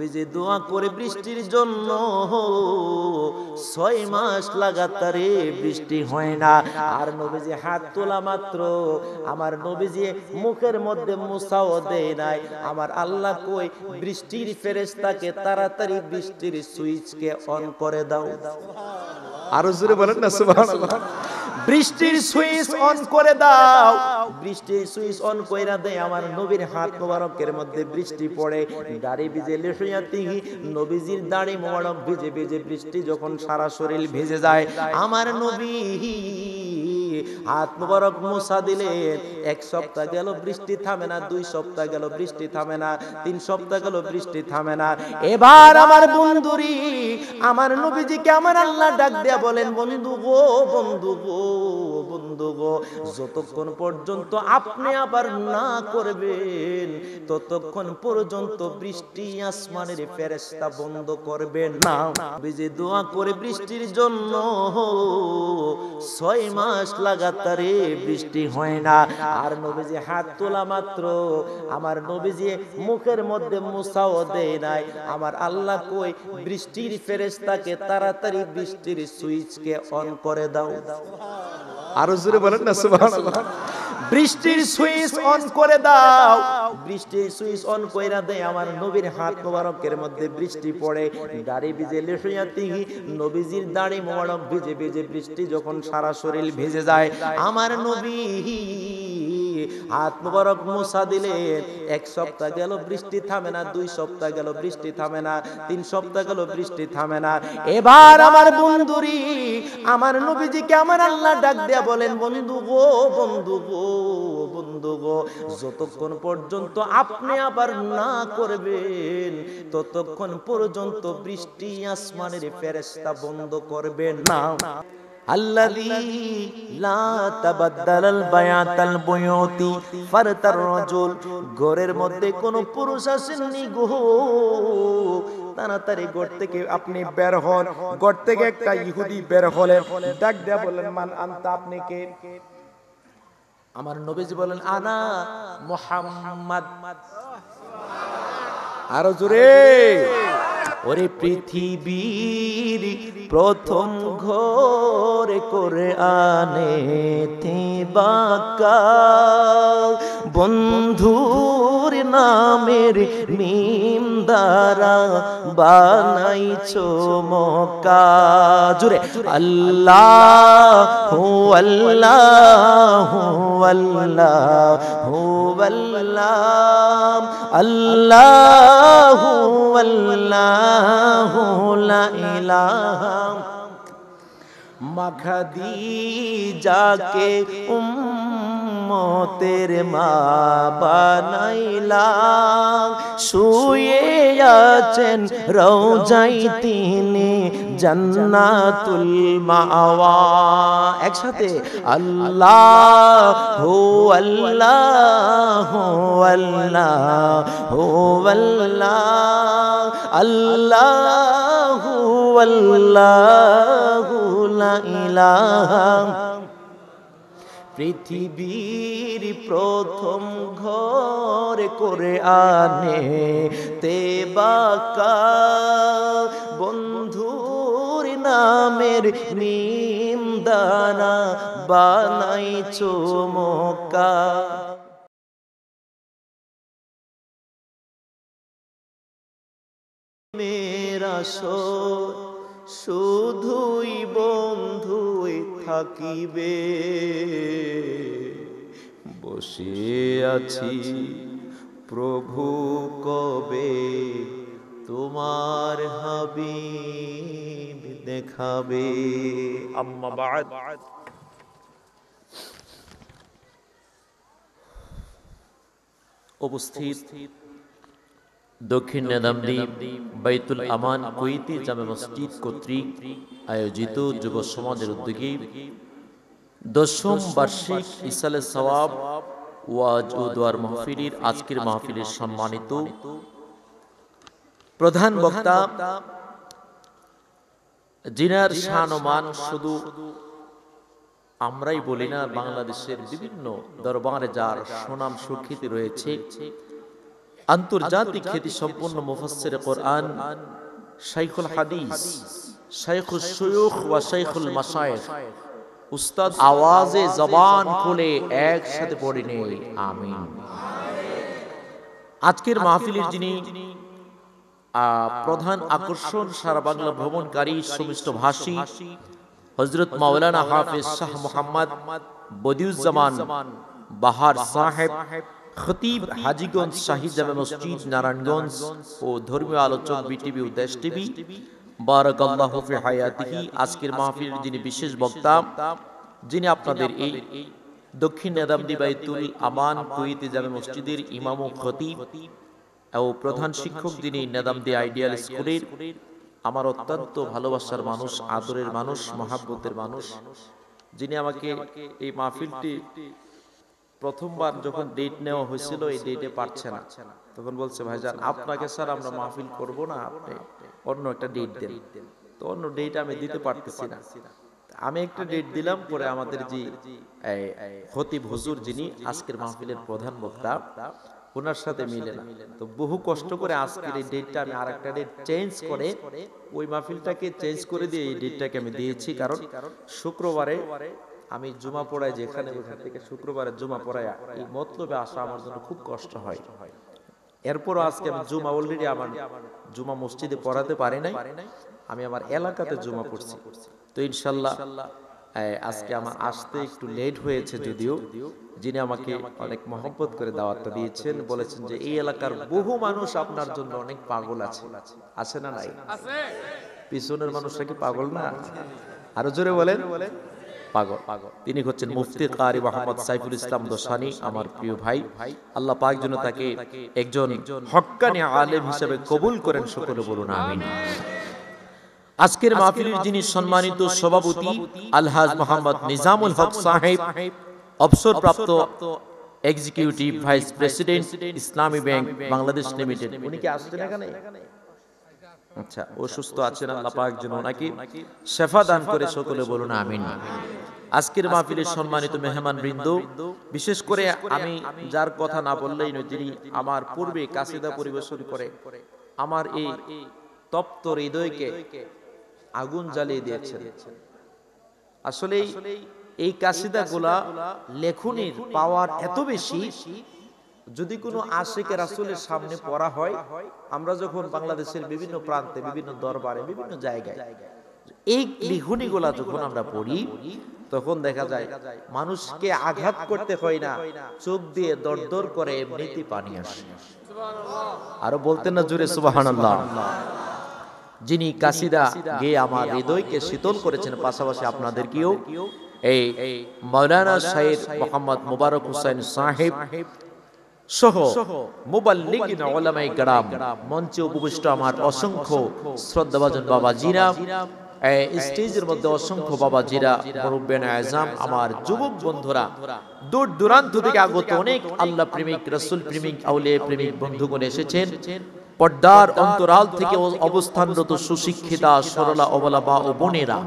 বিজে দোয়া করে বৃষ্টির জন্য ছয় মাস লাগাতারে বৃষ্টি হয় না। আর নবীজি হাত তোলা মাত্র। আমার নবীজি মুখের মধ্যে মুসাও দেয় নাই। আমার আল্লাহ কই, বৃষ্টির ফেরেশতাকে তাড়াতাড়ি বৃষ্টির সুইচকে অন করে দাও। আরও জোরে বলেন না, সুবহানাল্লাহ। বৃষ্টির সুইচ অন করে দাও। বৃষ্টির সুইচ অন কইরা দেয় আমার নবীর হাত মোবারকের মধ্যে বৃষ্টি পড়ে। দাড়ি ভিজে লেশুয়াতি নবীজির দাড়ি মোবারক ভিজে ভিজে বৃষ্টি যখন সারা শরীর ভিজে যায়। আমার নবী হাত মোবারক মুসা দিলেন। এক সপ্তাহ গেল, বৃষ্টি থামে না, দুই সপ্তাহ গেল, বৃষ্টি থামে না, তিন সপ্তাহ গেল, বৃষ্টি থামে না। এবার আমার বন্ধুরি, আমার নবীজিকে আমার আল্লাহ ডাক দেয়া বলেন, বন্ধু গো বন্ধু গো বন্ধু গো, যতক্ষণ পর্যন্ত আপনি আবার না করবেন, ততক্ষণ পর্যন্ত বৃষ্টি আসমানের ফেরেশতা বন্ধ করবেন না। বিজে দোয়া করে বৃষ্টির জন্য ছয় মাস লাগাতারে বৃষ্টি হয় না। আর নবীজি হাত তোলা মাত্র। আমার নবীজি মুখের মধ্যে মুসাও দেয় নাই। আমার আল্লাহ কই, বৃষ্টির ফেরেস্তাকে তাড়াতাড়ি বৃষ্টির সুইচকে অন করে দাও। আরও জোরে বলেন না, সুবহানাল্লাহ। বৃষ্টির সুইচ অন করে দাও। বৃষ্টির সুইচ অন কইরা দেয় আমার নবীর হাত মোবারকের মধ্যে বৃষ্টি পড়ে। দাড়ি ভিজে লেশুয়াতি নবীজির দাড়ি মোবারক ভিজে ভিজে বৃষ্টি যখন সারা শরীর ভিজে যায়। আমার নবী হাত মোবারক মুসা দিলেন এক সপ্তাহ গেল, বৃষ্টি থামে না, দুই সপ্তাহ গেল, বৃষ্টি থামে না, তিন সপ্তাহ গেল, বৃষ্টি থামে না। এবার আমার বন্ধুরি, আমার নবীজিকে আমার আল্লাহ ডাক দেয়া বলেন, বন্ধু গো বন্ধু গো বন্ধু গো, যতক্ষণ পর্যন্ত আপনি আবার না করবেন, ততক্ষণ পর্যন্ত বৃষ্টি আসমানের ফেরেশতা বন্ধ করবেন না। الذي لا تبدل البيات البيوت فرت الرجل ঘরের মধ্যে কোন পুরুষ আসেননি গো তাড়াতাড়ি ঘর থেকে আপনি বের হন ঘর থেকে একটা ইহুদি বের হলেন ডাক দেয়া বললেন মান আনতা আপনি কে আমার নবীজি বলেন আনা মুহাম্মদ আরো জোরে ওরে পৃথিবীর প্রথম ঘরে করে আনে বাকা। বন্ধুর নামের মিম দ্বারা বানাইছো মক্কা। জুড়ে আল্লাহ হো আল্লাহ হো আল্লাহ হো আল্লাহ। আল্লাহ আল্লাহ। إله ইলাহা মাখাদি যাকে উম্মতের মা বানাইলাম। শুয়ে আছেন রওজাই তিনি জান্নাতুল মাওয়া। একসাথে আল্লাহ হো আল্লাহ হো আল্লাহ হো আল্লাহ। আল্লাহ পৃথিবীর প্রথম ঘর করে আনে তে বাকা বন্ধুর নামের নিম দানা বানাই চমকা মেরা শুধুই বন্ধুই থাকিবে। বসে আছি প্রভু কবে তোমার হাবিব দেখাবে? আম্মা বাদ। উপস্থিত। দক্ষিণ নেদামদি বাইতুল আমান কুইতি জামে মসজিদ কর্তৃক আয়োজিত যুব সমাজের উদ্যোগে দশম বার্ষিক ইসালে সওয়াব, ওয়াজ ও দোয়ার মাহফিলের আজকের মাহফিলের সম্মানিত প্রধান বক্তা জিনার শানমান শুধু আমরাই বলি না, বাংলাদেশের বিভিন্ন দরবারে যার সুনাম সুখ্যাতি রয়েছে আন্তর্জাতিক খ্যাতি সম্পন্ন মুফাসসির কোরআন শাইখুল হাদিস শাইখুল শুয়ুখ ওয়া শাইখুল মাশায়েখ। উস্তাদ আওয়াজে জবান খুলে একসাথে পড়ে নেই। আমিন। আজকের মাহফিলের যিনি প্রধান আকর্ষণ সারা বাংলা ভ্রমণকারী সুমিষ্ট ভাষী হজরত মাওলানা হাফিজ শাহ মোহাম্মদ বদিউজ্জামান বাহার সাহেব। খতিব হাজিগঞ্জ শাহী জামে মসজিদ, নারায়ণগঞ্জ ও ধর্মীয় আলোচক বিটিভি ও দেশ টিভি। বারাকাল্লাহু হায়াতিহি। আজকের মাহফিলের যিনি বিশেষ বক্তা, যিনি আপনাদের এই দক্ষিণ নেদামদি বাইতুল আমান কুইতে জামে মসজিদের ইমাম ও খতিব ও প্রধান শিক্ষক যিনি নেদামদি আইডিয়াল স্কুলের, আমার অত্যন্ত ভালোবাসার মানুষ, আদরের মানুষ, মহাব্বতের মানুষ, যিনি আমাকে এই মাহফিলটি প্রথমবার যখন ডেট নেওয়া হয়েছিল, এই ডেটে পারছে না। তখন বলছে, ভাইজান, আপনাকে স্যার আমরা মাহফিল করব না, আপনি অন্য একটা ডেট দেন। তো অন্য ডেট আমি দিতে পারতেছি না। আমি একটা ডেট দিলাম, পরে আমাদের যে খতিব হুজুর যিনি আজকের মাহফিলের প্রধান বক্তা ওনার সাথে মিলে না। তো বহু কষ্ট করে আজকের এই ডেটটা আমি আরেকটা ডেট চেঞ্জ করে, ওই মাহফিলটাকে চেঞ্জ করে দিয়ে এই ডেটটাকে আমি দিয়েছি। কারণ শুক্রবারে আমি জুমা পড়াই যেখানে ওখান থেকে শুক্রবারে জুমা পড়াই এই মতলবে আসা আমার জন্য খুব কষ্ট হয়। এরপরও আজকে আমি জুমা অলরেডি আমার জুমা মসজিদে পড়াতে পারি নাই। আমি আমার এলাকাতে জুমা পড়ছি। তো ইনশাল্লাহ আজকে আমার আসতে একটু লেট হয়েছে যদিও, যিনি আমাকে অনেক মহব্বত করে দাওয়াতটা দিয়েছেন, বলেছেন যে এই এলাকার বহু মানুষ আপনার জন্য অনেক পাগল আছে। আছে না নাই? পিছনের মানুষরা কি পাগল না? আরও জোরে বলেন। পাগল তিনি হচ্ছেন মুফতি কারি মোহাম্মদ সাইফুল ইসলাম দোসানি আমার প্রিয় ভাই। আল্লাহ পাক যেন তাকে একজন হক্কানি আলেম হিসেবে কবুল করেন সকলে বলুন আমিন। আজকের মাহফিলের যিনি সম্মানিত সভাপতি আলহাজ মোহাম্মদ নিজামুল হক সাহেব অবসরপ্রাপ্ত executive vice president Islami bank Bangladesh limited উনি কি আসছেন এখানে? আচ্ছা অসুস্থ আছেন আল্লাহ পাক যেন ওনাকে শেফা দান করে সকলে বলুন আমিন। আজকের মাহফিলের সম্মানিত মেহমান বৃন্দ বিশেষ করে আমি যার কথা না বললেই নয় যিনি আমার পূর্বে কাসিদা পরিবেশন করে আমার এই তপ্ত হৃদয়কে আগুন জ্বালিয়ে দিয়েছেন। আসলে এই কাসিদা গুলা লেখনির পাওয়ার এত বেশি যদি কোনো আশেকে রাসুলের সামনে পড়া হয় আমরা যখন বাংলাদেশের বিভিন্ন প্রান্তে বিভিন্ন দরবারে বিভিন্ন জায়গায় এই লিখনিগুলা যখন আমরা পড়ি তখন দেখা যায় মানুষকে আঘাত করতে হয় না চোখ দিয়ে দরদর করে এমনিতে পানি আসে। আরও বলতেন না জুড়ে সুবহানাল্লাহ। যিনি কাসিদা গিয়ে আমার হৃদয়কে শীতল করেছেন পাশাপাশি আপনাদেরকেও এই মৌলানা সাইদ মোহাম্মদ মুবারক হুসাইন সাহেব সহ মুবাল্লিগিন মঞ্চে উপবিষ্ট আমার অসংখ্য শ্রদ্ধাভাজন বাবা জিরা স্টেজের মধ্যে অসংখ্য বাবা জিরা মুরব্বিয়ান আজম আমার যুবক বন্ধুরা। দূর দূরান্ত থেকে আগত অনেক আল্লাহ প্রেমিক রসুল প্রেমিক আউলিয়া প্রেমিক বন্ধুগণ এসেছেন। পর্দার অন্তরাল থেকে অবস্থানরত সুশিক্ষিতা সরলা অবলা বা ও বোনেরা।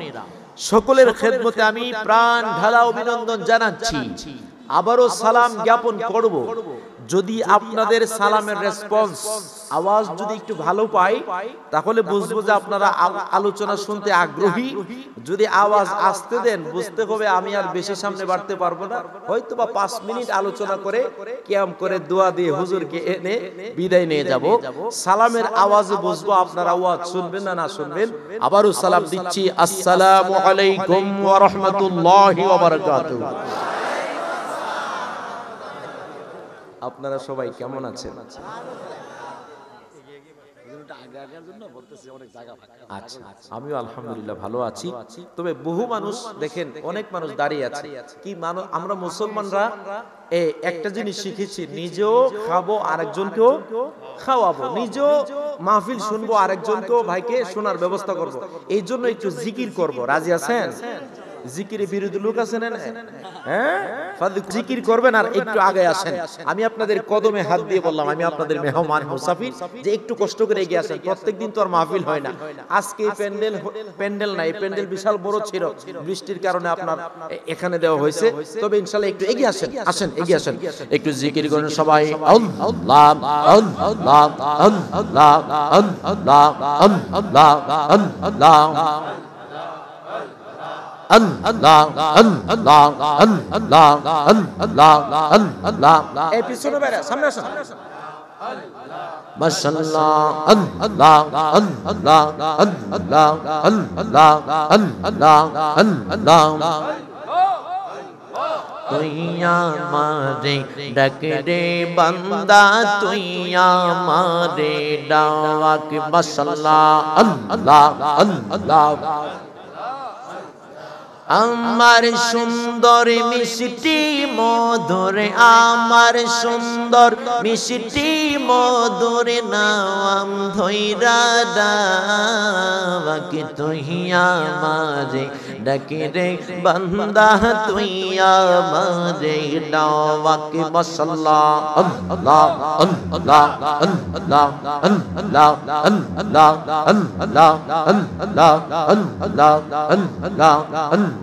সকলের খেদমতে আমি প্রাণ ঢালা অভিনন্দন জানাচ্ছি। আবারও সালাম জ্ঞাপন করব। যদি আপনাদের সালামের রেসপন্স আওয়াজ যদি একটু ভালো পাই তাহলে বুঝব যে আপনারা আলোচনা শুনতে আগ্রহী। যদি আওয়াজ আসতে দেন বুঝতে হবে আমি আর বেশি সামনে বাড়তে পারব না। হয়তো বা পাঁচ মিনিট আলোচনা করে ক্যাম করে দোয়া দিয়ে হুজুরকে এনে বিদায় নিয়ে যাব। সালামের আওয়াজে বুঝব আপনারা আওয়াজ শুনবেন না না শুনবেন আবারও সালাম দিচ্ছি। আসসালামু আলাইকুম ওয়া রাহমাতুল্লাহি ওয়া বারাকাতুহু। আপনারা সবাই কেমন আছেন? আচ্ছা আমিও আলহামদুলিল্লাহ ভালো আছি। তবে বহু মানুষ দেখেন, অনেক মানুষ দাঁড়িয়ে আছে। কি মানুষ আমরা মুসলমানরা একটা জিনিস শিখেছি, নিজেও খাব, আরেকজনকেও খাওয়াবো। নিজেও মাহফিল শুনব, আরেকজনকেও ভাইকে শোনার ব্যবস্থা করব। এই জন্য একটু জিকির করব। রাজি আছেন? জিকিরে বিরোধী লোক আছে না হ্যাঁ জিকির করবেন আর একটু আগে আসেন আমি আপনাদের কদমে হাত দিয়ে বললাম আমি আপনাদের মেহমান মুসাফির যে একটু কষ্ট করে এগিয়ে আসেন প্রত্যেকদিন তো আর মাহফিল হয় না আজকে এই প্যান্ডেল প্যান্ডেল নাই এই প্যান্ডেল বিশাল বড় ছিল বৃষ্টির কারণে আপনার এখানে দেওয়া হয়েছে তবে ইনশাআল্লাহ একটু এগিয়ে আসেন আসেন এগিয়ে আসেন একটু জিকির করেন সবাই আল্লাহ আল্লাহ আল্লাহ আল্লাহ আল্লাহ আল্লাহ এই পিছনে বেড়া সামনে আসেন তুইয়া মারে ডাকরে বন্দা তুইয়া মারে ডাক মশলা আল্লাহ আল্লাহ আমার সুন্দর মিষ্টি মধুর আমার সুন্দর মিষ্টি মধুর নাম ধৈরা ডাকি তুই আমারে ডাকি রে বান্দা তুই আমারে ডাকি মশাল্লা আল্লাহ আল্লাহ আল্লাহ আল্লাহ আল্লাহ আল্লাহ আল্লাহ আল্লাহ আল্লাহ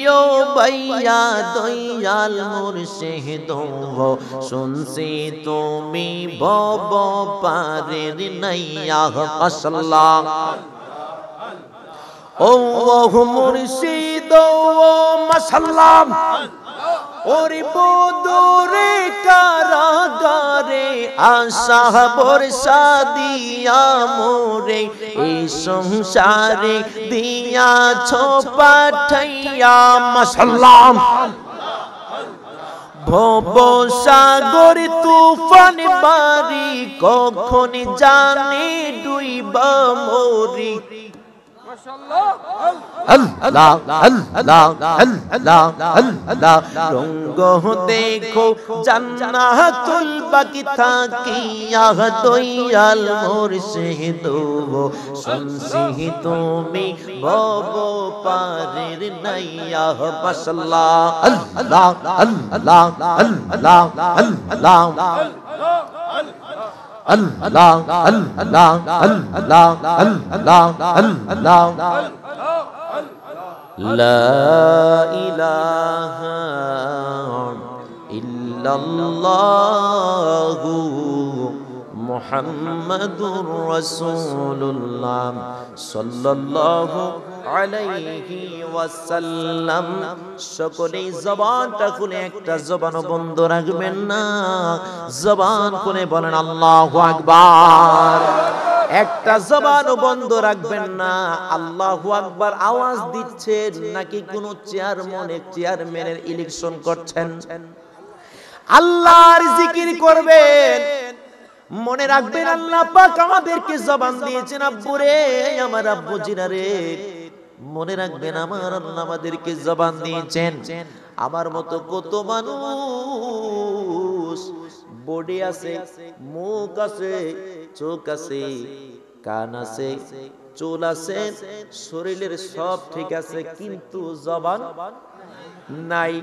নিও বাইয়া দয়াল মুর্শিদ শুনছি তুমি বব পারের নাইয়া মাশাল্লাহ ও মুর্শিদ ও মাশাল্লাহ ওরে বদরে কারাগারে আশা বর্ষা দিয়া মোরে এই সংসারে দিয়াছ পাঠাইয়া মাসাল্লাম। ভব সাগর তুফান বাড়ি কখন জানি ডুইবা মরি। রঙ্গ দেখো জান্নাতুল বাকি থাকিয়া দয়াল মুর্শিদ শুনছি তুমি ভব পারের নাইয়া মাশাল্লাহ আল্লাহ আল্লাহ আল্লাহ আল্লাহ আল্লাহ Allah Allah Allah Allah Allah Allah لا إله إلا الله মোহাম্মদুর রসুল্লাম সাল্লাল্লাহু আলাইহি ওয়াসাল্লাম। সকলেই জবানটা কোনে একটা জবান বন্ধ রাখবেন না। জবান কোনে বলেন, আল্লাহু আকবার। একটা জবানও বন্ধ রাখবেন না। আল্লাহু আকবার। আওয়াজ দিচ্ছেন, নাকি কোন চেয়ারম্যান চেয়ারম্যানের ইলেকশন করছেন? আল্লাহর জিকির করবেন। মনে রাখবেন আল্লাহ পাক আমাদেরকে জবান দিয়েছেন, আব্বুরে, আমার আব্বু জিনারে। মনে রাখবেন আমার আল্লাহ আমাদেরকে জবান দিয়েছেন। আমার মতো কত মানুষ, বডি আছে, মুখ আছে, চোখ আছে, কান আছে, চুল আছে, শরীরের সব ঠিক আছে, কিন্তু জবান নাই।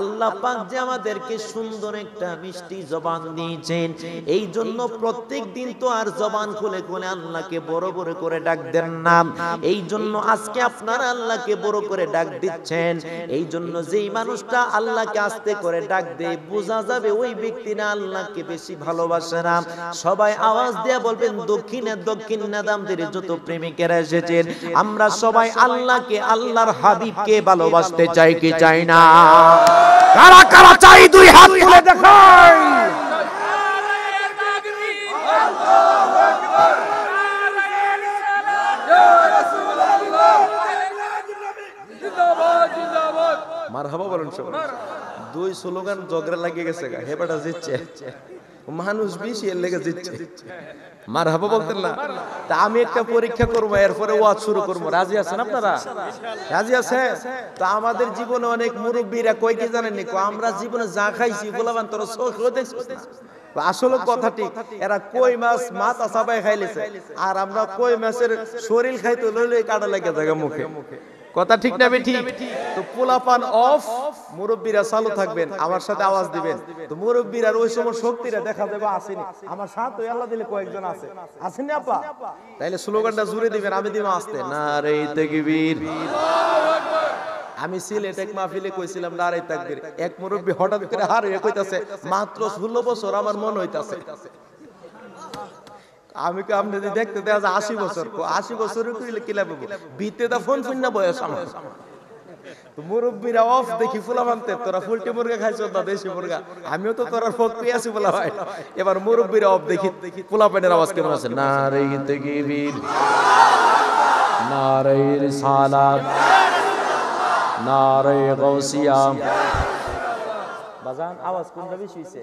আল্লাহ পাক যে আমাদেরকে সুন্দর একটা মিষ্টি জবান দিয়েছেন এই জন্য প্রত্যেক দিন তো আর জবান খুলে খুলে আল্লাহকে বড় বড় করে ডাক দেন না। এই জন্য আজকে আপনারা আল্লাহকে বড় করে ডাক দিচ্ছেন এই জন্য যেই মানুষটা আল্লাহকে আস্তে করে ডাক দেয়, বোঝা যাবে ওই ব্যক্তি না আল্লাহকে বেশি ভালোবাসে না। সবাই আওয়াজ দিয়ে বলবেন, দক্ষিণে দক্ষিণ নাদামদের যত প্রেমিকেরা এসেছেন, আমরা সবাই আল্লাহকে, আল্লাহর হাবিবকে ভালোবাসতে চাই কি চাই না? কারা কারা চাই দুই হাত তুলে দেখাই। মারহাবা বলেন সবাই। দুই স্লোগান জগরে লাগিয়ে গেছে গা। হেবাটা জিতছে। মানুষ বেশি এর লেগে জিতছে। মার হাবা বলতেন না। তা আমি একটা পরীক্ষা করব, এরপরে ওয়াজ শুরু করব। রাজি আছেন আপনারা? রাজি আছে তা আমাদের জীবনে অনেক মুরব্বীরা কই কি জানেননি? কয়, আমরা জীবনে যা খাইছি বলবান তোর চোখেও দেখছিস না। আসলে কথা ঠিক, এরা কই মাছ, মাথা চাপায় খাইলেছে। আর আমরা কই মাছের শরীর খাইতে লইলে কাটা লেগে থাকে মুখে। কথা ঠিক না ঠিক তো পোলাপান অফ মুরব্বীরা চালু থাকবেন আমার সাথে আওয়াজ দিবেন। তো মুরব্বীরা ওই সময় শক্তিরা দেখা যাবে আসেনি। আমার সাথে আল্লাহ দিলে কয়েকজন আছে। আসেনি আপা? তাইলে স্লোগানটা জুড়ে দিবেন আমি দিব আসতে। না রে তাকবীর। আমি সিলেট এক মাহফিলে কইছিলাম না রে তাকবীর। এক মুরব্বী হঠাৎ করে হার হয়ে কইতাছে মাত্র 16 বছর আমার মন হইতাছে। আমি কি আপনি যদি দেখতে দেয়া আশি বছর আশি বছরের কইলে কি লাগবে বিতে দা ফোন ফোন না বয়স আমার। অফ দেখি ফুলা মানতে, তোরা ফুলটি মুরগা খাইছ না দেশি মুরগা? আমিও তো তোর ফোক পেয়ে আছি বলা এবার মুরব্বীরা অফ দেখি পেনের আওয়াজ কেমন আছে? না রে তকবীর না রে না রে বাজান, আওয়াজ হইছে?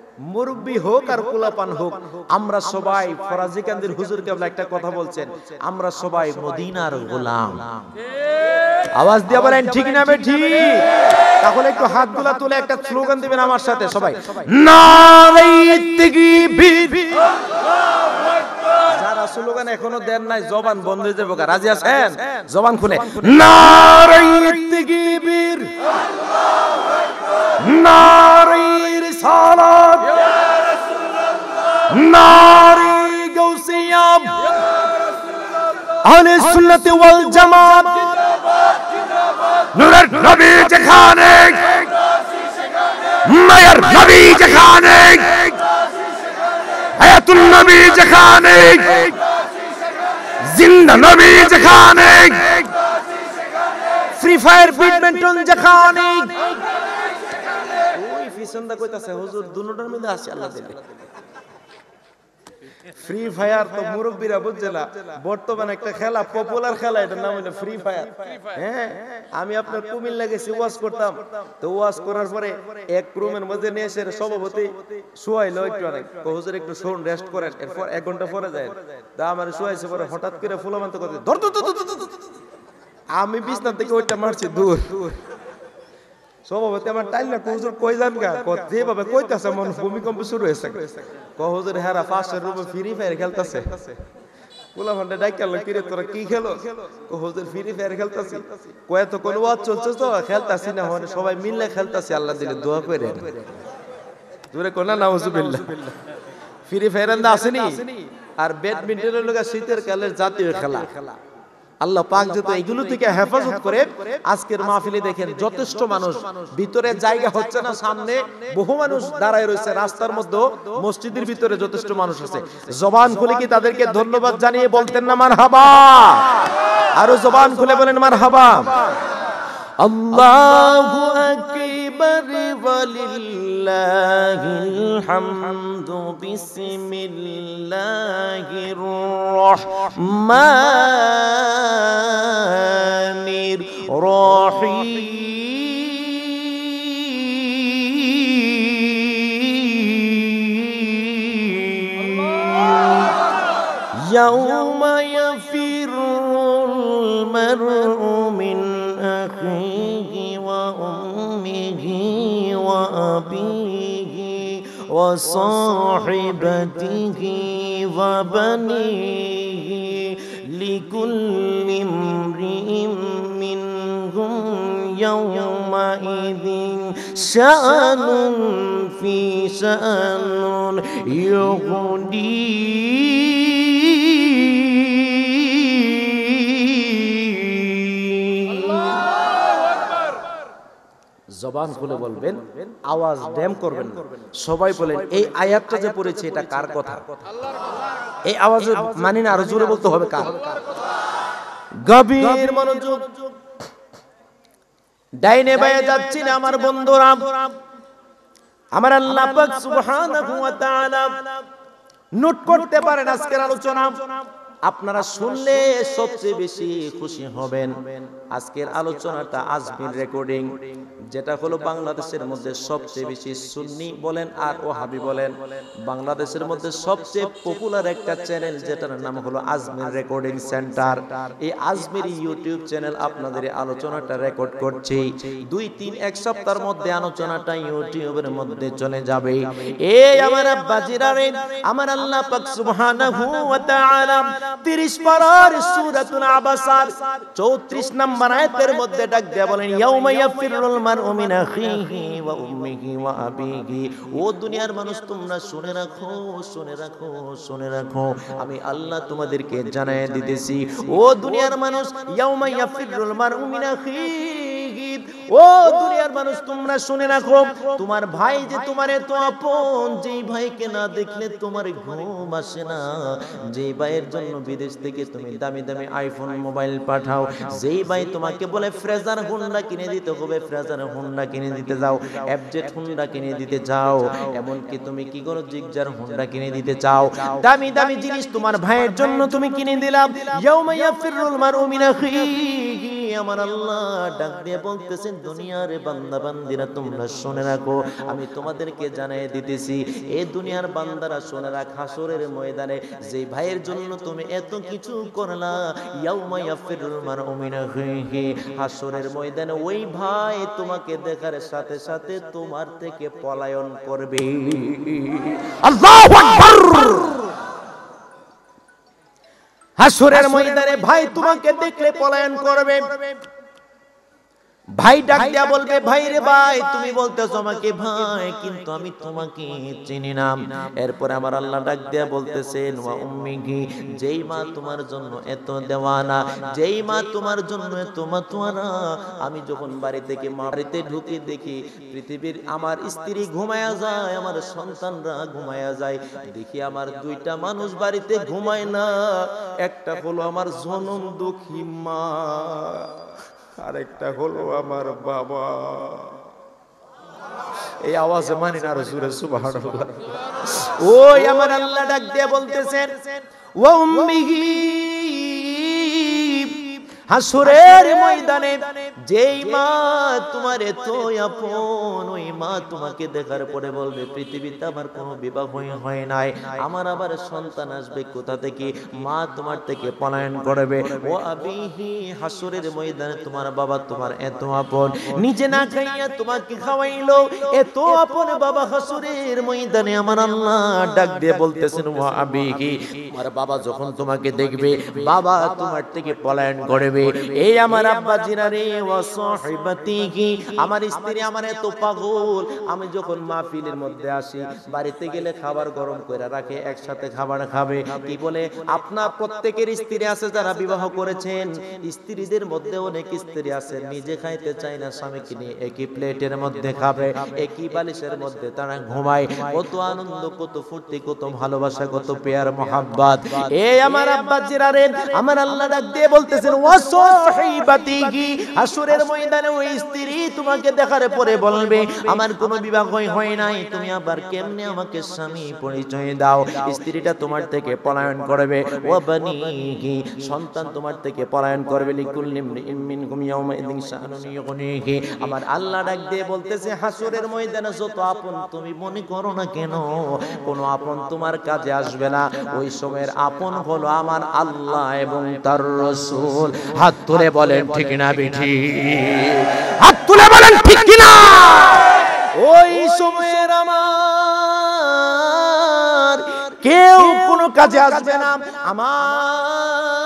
মুরব্বী হোক আর পোলাপান হোক, আমরা সবাই ফরাজি কান্দির হুজুর কেবল একটা কথা বলছেন, আমরা সবাই মদিনার গোলাম। আওয়াজ দিয়ে বলেন, ঠিক না বে, ঠিক? তাহলে একটু হাতগুলা তুলে একটা স্লোগান দিবেন আমার সাথে সবাই। যারা স্লোগান এখনও দেন নাই, জবান বন্ধ হয়ে যাবে রাজি আছেন? জবান খুলে। নারে তাকবীর নারে রিসালাত নারে গাউসিয়া আহলে সুন্নাত ওয়াল জামাত নূরের নবী যেখানে মায়ের নবী যেখানে হায়াতুন নবী যেখানে জিন্দা নবী যেখানে ফ্রি ফায়ার ব্যাডমিন্টন যেখানে কইতাছে হুজুর দুনোটার মধ্যে আছে আল্লাহ ফ্রি ফায়ার তো মুরব্বীরা বুঝছে না বর্তমানে একটা খেলা পপুলার খেলা এটার নাম হলো ফ্রি ফায়ার হ্যাঁ আমি আপনার কুমিল্লা গেছি ওয়াজ করতাম। তো ওয়াজ করার পরে এক রুমের মধ্যে নিয়ে এসে সভাপতি শুয়াইলো একটু অনেক হুজুর একটু শোন রেস্ট করেন। এরপর এক ঘণ্টা পরে যায়। তা আমার শুয়াইছে পরে হঠাৎ করে ফুলামান্ত করে ধর ধর ধর, ধর, ধর, ধর, ধর। আমি বিছনা থেকে ওইটা মারছি দূর। সভাপতি আমার টাইল না হুজুর কই যান গা? যেভাবে কইতাছে মন ভূমিকম্প শুরু হয়েছে ক, হুজুর হেরা পাশের রুমে ফ্রি ফায়ার খেলতাছে। কিরে, তোরা কি খেলো? হুজুর ফ্রি ফায়ার খেলতাছি। কয় তো কোন ওয়াজ চলছে তো? খেলতাছি না মানে সবাই মিললে খেলতাছি, আল্লাহ দিলে দোয়া করে। জোরে কোনা নাউজুবিল্লাহ ফ্রি ফায়ার আসেনি? আর ব্যাডমিন্টনের শীতের কালের জাতীয় খেলা। আল্লাহ পাক যেহেতু এগুলো থেকে হেফাজত করে আজকের মাহফিলে দেখেন যথেষ্ট মানুষ ভিতরে জায়গা হচ্ছে না সামনে বহু মানুষ দাঁড়ায় রয়েছে রাস্তার মধ্যে মসজিদের ভিতরে যথেষ্ট মানুষ আছে। জবান খুলে কি তাদেরকে ধন্যবাদ জানিয়ে বলতেন না মার হাবা আরও জবান খুলে বলেন মার হাবা الله أكبر ولله الحمد بسم الله الرحمن الرحيم. يوم يفر المرء وأبيه وصاحبته وبنيه لكل امرئ منهم يومئذ شأن في شأن يغنيه জবান খুলে বলবেন, আওয়াজ ড্যাম করবেন। সবাই বলেন, এই আয়াতটা যে পড়েছে, এটা কার কথা? এই আওয়াজে মানি না, আরও জোরে বলতে হবে কার? গভীর মনোযোগ। ডাইনে যাচ্ছি না আমার বন্ধুরা। আমার আল্লাহ পাক সুবহানাহু ওয়া তাআলা নোট করতে পারেন আজকের আলোচনা। আপনারা শুনলে সবচেয়ে বেশি খুশি হবেন। আজকের আলোচনাটা আজমির রেকর্ডিং যেটা হলো বাংলাদেশের মধ্যে সবচেয়ে বেশি সুন্নি বলেন আর ওহাবি বলেন। বাংলাদেশের মধ্যে সবচেয়ে পপুলার একটা চ্যানেল যেটার নাম হলো আজমির রেকর্ডিং সেন্টার এই আজমির ইউটিউব চ্যানেল আপনাদের আলোচনাটা রেকর্ড করছি। দুই তিন এক সপ্তাহের মধ্যে আলোচনাটা ইউটিউবের মধ্যে চলে যাবে। এই আমার আব্বাজিরা রে আমার আল্লাহ পাক সুবহানাহু ওয়া তাআলা 30 পারার সূরাতুল আবাসার 34 নম্বর আয়াতের মধ্যে ডাক দেয়া বলেন, ইয়াউমা ইয়াফিরুল মারউ মিন আখিহি ওয়া উম্মিহি ওয়া আবিহি। ও দুনিয়ার মানুষ, তোমরা শুনে রাখো শুনে রাখো শুনে রাখো। আমি আল্লাহ তোমাদেরকে জানায় দিতেছি। ও দুনিয়ার মানুষ, ইয়াউমা ইয়াফিরুল মারউ মিন আখিহি ও দুনিয়ার মানুষ, তোমরা শুনে রাখো, তোমার ভাই যে তোমার এত আপন, যেই ভাইকে না দেখলে তোমার ঘুম আসে না। যেই ভাইয়ের জন্য বিদেশ থেকে তুমি দামি দামি আইফোন মোবাইল পাঠাও, যেই ভাই তোমাকে বলে ফ্রেজার হুন্ডা কিনে দিতে হবে ফ্রেজার হুন্ডা কিনে দিতে যাও অ্যাবজেট হুন্ডা কিনে দিতে চাও এমনকি তুমি কি করো জিগজার হুন্ডা কিনে দিতে চাও? দামি দামি জিনিস তোমার ভাইয়ের জন্য তুমি কিনে দিলাম। ইয়াউমা ইয়াফিরুল মারউ মিন আমার আল্লাহ ডাক দিয়ে বলতেছেন, দুনিয়ার বান্দা বান্দিরা তোমরা শুনে রাখো, আমি তোমাদেরকে জানিয়ে দিতেছি, এ দুনিয়ার বান্দারা শুনে রাখ হাসরের ময়দানে যে ভাইয়ের জন্য তুমি এত কিছু করলা, ইয়াউমা ইয়াফিরুল মারউ মিন আখিহি হাসরের ময়দানে ওই ভাই তোমাকে দেখার সাথে সাথে তোমার থেকে পলায়ন করবে। আল্লাহু আকবার! হাসুরের ময়দানে ভাই তোমাকে দেখলে পলায়ন করবে। ভাই ডাক দিয়া বলবে ভাই রে ভাই তুমি বলতেছো আমাকে ভাই কিন্তু আমি তোমাকে চিনি না এরপর আমার আল্লাহ ডাক দিয়া বলতেছেন ওয়া উম্মিহি যেই মা তোমার জন্য এত দেওয়ানা যেই মা তোমার জন্য এত মাতোয়ানা আমি যখন বাড়ি থেকে বাড়িতে ঢুকে দেখি পৃথিবীর আমার স্ত্রী ঘুমায়া যায় আমার সন্তানরা ঘুমায়া যায় দেখি আমার দুইটা মানুষ বাড়িতে ঘুমায় না একটা হলো আমার জনম দুঃখী মা। আরেকটা হলো আমার বাবা। এই আওয়াজে মানি না রসুরে সুবহানাল্লাহ। ওই আমার আল্লাহ ডাক দিয়ে বলতেছেন, ওয়া উম্মিহি, হাসুরের ময়দানে যেই মা তোমার এত আপন ওই মা তোমাকে দেখার পরে বলবে পৃথিবীতে আমার কোনো বিবাহ হয় নাই। আমার আবার সন্তান আসবে কোথা থেকে? মা তোমার থেকে পলায়ন করবে। ও আবিহি হাসুরের ময়দানে তোমার বাবা তোমার এত আপন। নিজে না খাইয়া তোমাকে খাওয়াইলো। এত আপন বাবা হাসুরের ময়দানে আমার আল্লাহ ডাক দিয়ে বলতেছেন ও আবিহি আমার বাবা যখন তোমাকে দেখবে বাবা তোমার থেকে পলায়ন করবে। এই আমার আব্বা জিনারে ওয়াসাহিবাতিহি আমার স্ত্রী আমার এত পাগল। আমি যখন মাহফিলের মধ্যে আসি, বাড়িতে গেলে খাবার গরম করে রাখে, একসাথে খাবার খাবে। কি বলে? আপনার প্রত্যেকের স্ত্রী আছে যারা বিবাহ করেছেন। স্ত্রীদের মধ্যে অনেক স্ত্রী আছে, নিজে খাইতে চায় না স্বামীকে নিয়ে একই প্লেটের মধ্যে খাবে, একই বালিশের মধ্যে তারা ঘুমায়। কত আনন্দ, কত ফুর্তি, কত ভালোবাসা, কত পেয়ার, মোহাব্বত। এই আমার আব্বা জিরারে আমার আল্লাহ ডাক দিয়ে বলতেছেন আসরের ময়দানে ওই স্ত্রী তোমাকে দেখার পরে বলবে, আমার কোনো বিবাহ হয় নাই, তুমি আবার কেমনে আমাকে স্বামী পরিচয় দাও? স্ত্রীটা তোমার থেকে পলায়ন করবে ও বানিহি সন্তান তোমার থেকে পলায়ন করবে আমার আল্লাহ ডাক দিয়ে বলতেছে, হাসরের ময়দানে যত আপন তুমি মনে করো না কেন, কোনো আপন তোমার কাজে আসবে না, ওই সময়ের আপন হলো আমার আল্লাহ এবং তার রসুল। হাত তুলে বলেন, ঠিক না, বিঠি। হাত তুলে বলেন ঠিক কিনা? ওই সময়ের আমার কেউ কোনো কাজে আসবে না। আমার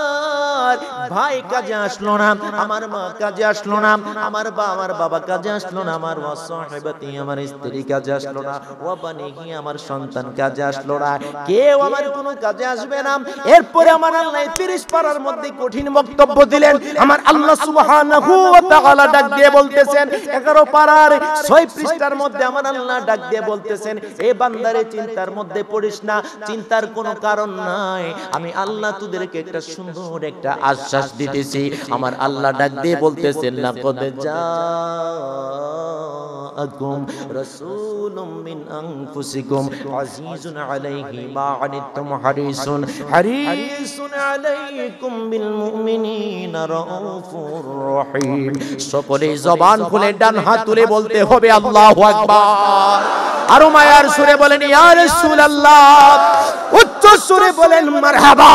ভাই কাজে আসলো না, আমার মা কাজে আসলো না, আমার বা আমার বাবা কাজে আসলো না, আমার ওয়াসাহিবাতি আমার স্ত্রী কাজে আসলো না, ও বানিহি আমার সন্তান কাজে আসলো না, কেউ আমার কোনো কাজে আসবে না। এরপরে আমার আল্লাহ 30 পারার মধ্যে কঠিন বক্তব্য দিলেন, আমার আল্লাহ সুবহানাহু ওয়া তাআলা ডাক দিয়ে বলতেছেন 11 পারার 6 পৃষ্ঠার মধ্যে আমার আল্লাহ ডাক দিয়ে বলতেছেন, এ বান্দারে চিন্তার মধ্যে পড়িস না, চিন্তার কোনো কারণ নাই, আমি আল্লাহ তোদেরকে একটা সুন্দর একটা আশ্বাস দিতেছি আমার আল্লাহ ডাক দিয়ে বলতেছেন না কদে যা جاءكم رسول من أنفسكم عزيز عليه ما عنتم حريص حريص عليكم بالمؤمنين رؤوف رحيم সকলে জবান খুলে ডান হাত তুলে বলতে হবে আল্লাহু আকবার আরো মায়ার সুরে বলেন ইয়া রাসূলুল্লাহ উচ্চ সুরে বলেন মারহাবা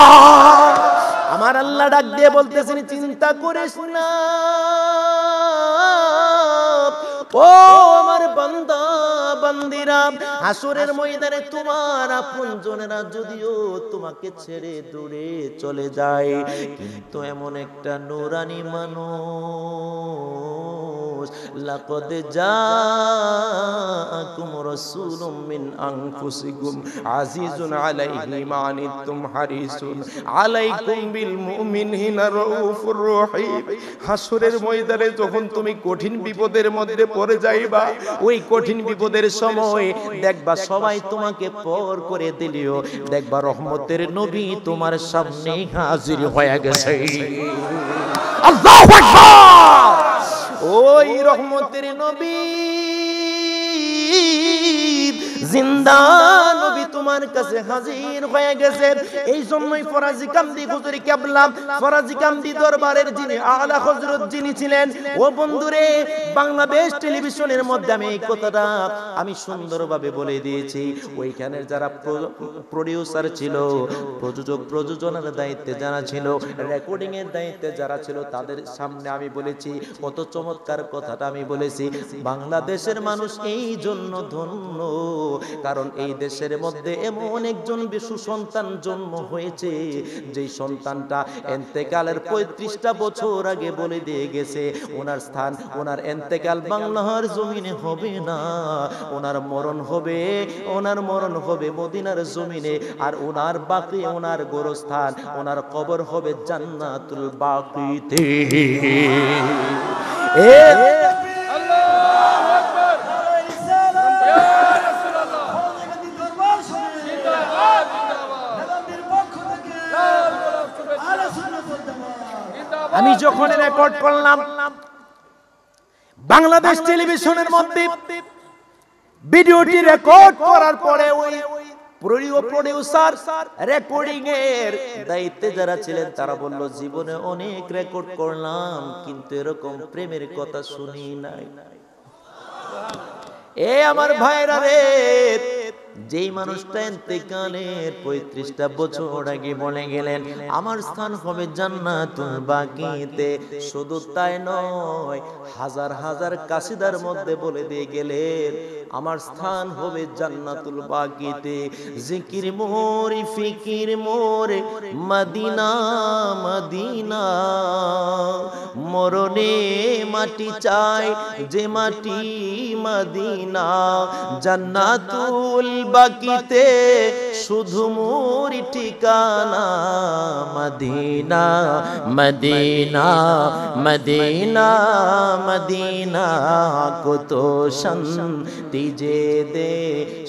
আমার আল্লাহ ডাক দিয়ে বলতেছেন চিন্তা করিস না। ও আমার বান্দা, বান্দিরা, হাসুরের ময়দানে তোমার আপন জনেরা যদিও তোমাকে ছেড়ে দূরে চলে যায়, কিন্তু এমন একটা নুরানি মানুষ, লাকদ জাআকুম রাসূলুম মিন আনফুসিকুম, আজিজুন আলাইহি মা আনিতুম হারিসুন, আলাইকুম বিল মুমিনিনা রাউফুর রহিম, হাসরের ময়দানে যখন তুমি কঠিন বিপদের মধ্যে পড়ে যাইবা। ওই কঠিন বিপদের সময় দেখবা সবাই তোমাকে পর করে দিলিও দেখবা রহমতের নবী তোমার সামনে হাজির হয়ে গেছে। আল্লাহু আকবার! ওই রহমতের নবী নবী তোমার কাছে হাজির হয়ে গেছে। এই জন্যই ফরাজি কামদি হুজুরি কেবলা, ফরাজি কামদি দরবারের যিনি আলা যিনি ছিলেন, ও বন্ধুরে, বাংলাদেশ টেলিভিশনের মধ্যে আমি এই কথাটা আমি সুন্দরভাবে বলে দিয়েছি। ওইখানের যারা প্রডিউসার ছিল, প্রযোজক, প্রযোজনার দায়িত্বে যারা ছিল রেকর্ডিং এর দায়িত্বে যারা ছিল, তাদের সামনে আমি বলেছি, কত চমৎকার কথাটা আমি বলেছি। বাংলাদেশের মানুষ এই জন্য ধন্য। কারণ এই দেশের মধ্যে এমন একজন বিশু সন্তান জন্ম হয়েছে, যেই সন্তানটা এন্তেকালের পঁয়ত্রিশটা বছর আগে বলে দিয়ে গেছে, ওনার স্থান, ওনার এন্তেকাল বাংলার জমিনে হবে না, ওনার মরণ হবে, ওনার মরণ হবে মদিনার জমিনে, আর ওনার বাকি, ওনার গোরস্থান, ওনার কবর হবে জান্নাতুল বাকিতে। এ রেকর্ড করলাম। বাংলাদেশ টেলিভিশনের মধ্যে ভিডিওটি রেকর্ড করার পরে ওই ছিলেন, তারা বলল, জীবনে অনেক রেকর্ড করলাম, কিন্তু এরকম প্রেমের কথা শুনি নাই। এ আমার ভাইরা রে যেই মানুষটা এতেকালের পঁয়ত্রিশটা বছর আগে বলে গেলেন, আমার স্থান হবে জান্নাতুল বাকিতে। শুধু তাই নয়, হাজার হাজার কাশিদার মধ্যে বলে দিয়ে গেলেন আমার স্থান হবে জান্নাতুল বাগিতে। জিকির মোরে ফিকির মোরে মদিনা মদিনা। মরণে মাটি চাই যে মাটি মদিনা। জান্নাতুল বাকিতে শুধু মোর ঠিকানা। Medina Medina Medina. মদিনা। কত শান্তি যে দে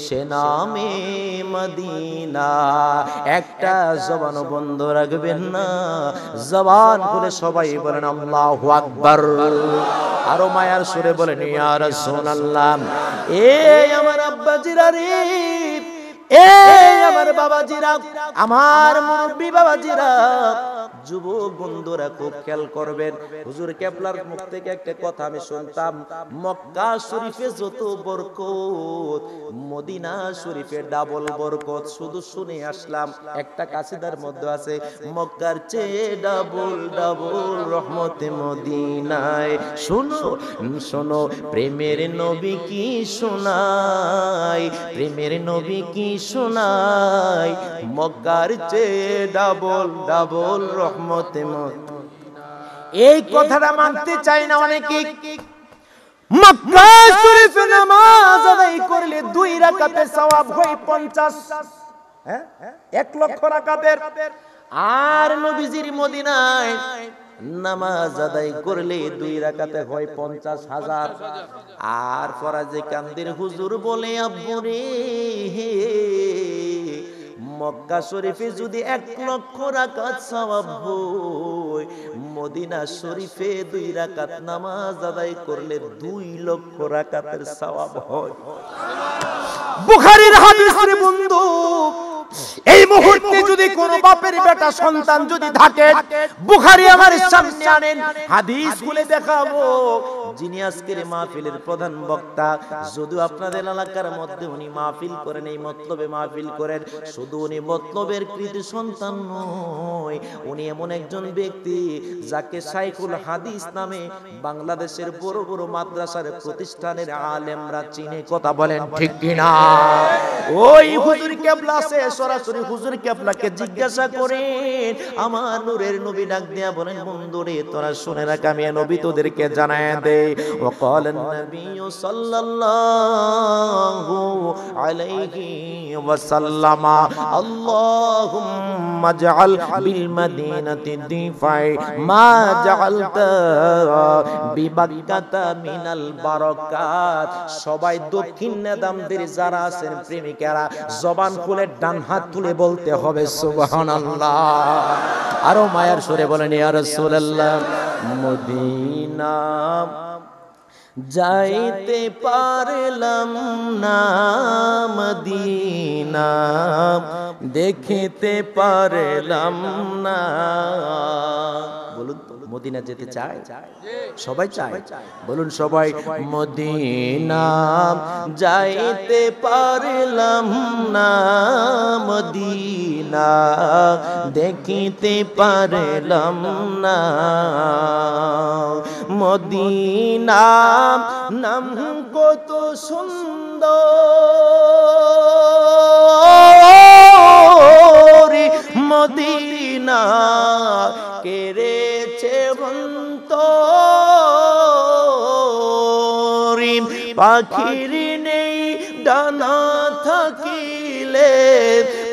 সে নামে মদিনা। একটা জবান বন্ধ রাখবেন না। জবান খুলে সবাই বলেন, আল্লাহু আকবার। আরও মায়ার সুরে বলেন, ইয়া রাসূলুল্লাহ। এ আমার আব্বাজিরা রে, এ আমার বাবাজিরা, আমার মুরব্বী বাবাজিরা যুবক বন্ধুরা খুব খেয়াল করবেন। হুজুর কেবলার মুখ থেকে একটা কথা আমি শুনতাম, মক্কা শরীফে যত বরকত, মদিনা শরীফে ডাবল বরকত, শুধু শুনে আসলাম, একটা কাশিদার মধ্যে আছে, মক্কার চেয়ে ডাবল ডাবল রহমতে মদিনায়। শোনো শোনো, প্রেমের নবী কি শোনাই প্রেমের নবী কি শোনাই মক্কার চেয়ে ডাবল ডাবল রহমতে এই কথাটা মানতে চাই না অনেকে। মক্কা শরীফে নামাজ আদায় করলে দুই রাকাতে সওয়াব হয় 50 হ্যাঁ? লক্ষ রাকাতের। আর নবীজির মদিনায় নামাজ আদায় করলে দুই রাকাতে হয় পঞ্চাশ হাজার। আর ফরাজে কান্দির হুজুর বলে আব্বুরে মক্কা শরীফে যদি এক লক্ষ রাকাত সওয়াব হয়, মদিনা শরীফে দুই রাকাত নামাজ আদায় করলে দুই লক্ষ রাকাতের সওয়াব হয়। বুখারীর হাদিস রে বন্ধু, এই মুহূর্তে যদি কোন বাপের বেটা সন্তান যদি থাকে, বুখারী আমার সামনে আনেন হাদিস খুলে দেখাবো। যিনি আজকের মাহফিলের প্রধান বক্তা আপনাদের এলাকার মধ্যে উনি মাহফিল করেন, এই মতলবে মাহফিল করেন, শুধু উনি মতলবের কৃতি সন্তান নয়, উনি এমন একজন ব্যক্তি যাকে সাইকুল হাদিস নামে বাংলাদেশের বড় বড় মাদ্রাসার প্রতিষ্ঠানের আলেমরা চিনে। কথা বলেন ঠিক কিনা? ওই হুজুর কেবলা আছে, সরাসরি হুজুর কেবলাকে জিজ্ঞাসা করেন, আমার নূরের নবী ডাক দিয়া বলেন, বন্ধুরে, তোরা শুনে রাখ, আমি নবী তোদেরকে জানায় দে وقال النبي صلى الله عليه وسلم اللهم اجعل بالمدينة دفاع ما جعلت ببكة من البركات সবাই দক্ষিণ নেদামদের যারা আছেন প্রেমিকেরা জবান খুলে ডান হাত তুলে বলতে হবে সুবহানাল্লাহ আরো মায়ার সুরে বলেন ইয়া রাসূলুল্লাহ মদিনা যাইতে পারলাম না দিনা দেখিতে পারলাম না। বলুন। মদিনা যেতে চায়? সবাই চায়। বলুন সবাই মদিনা যাইতে পারলাম না মদিনা দেখিতে পারলাম না মদিনা নাম কত সুন্দর। মদিনা কেড়েছে বন্ত পাখির নেই ডানা থাকিলে,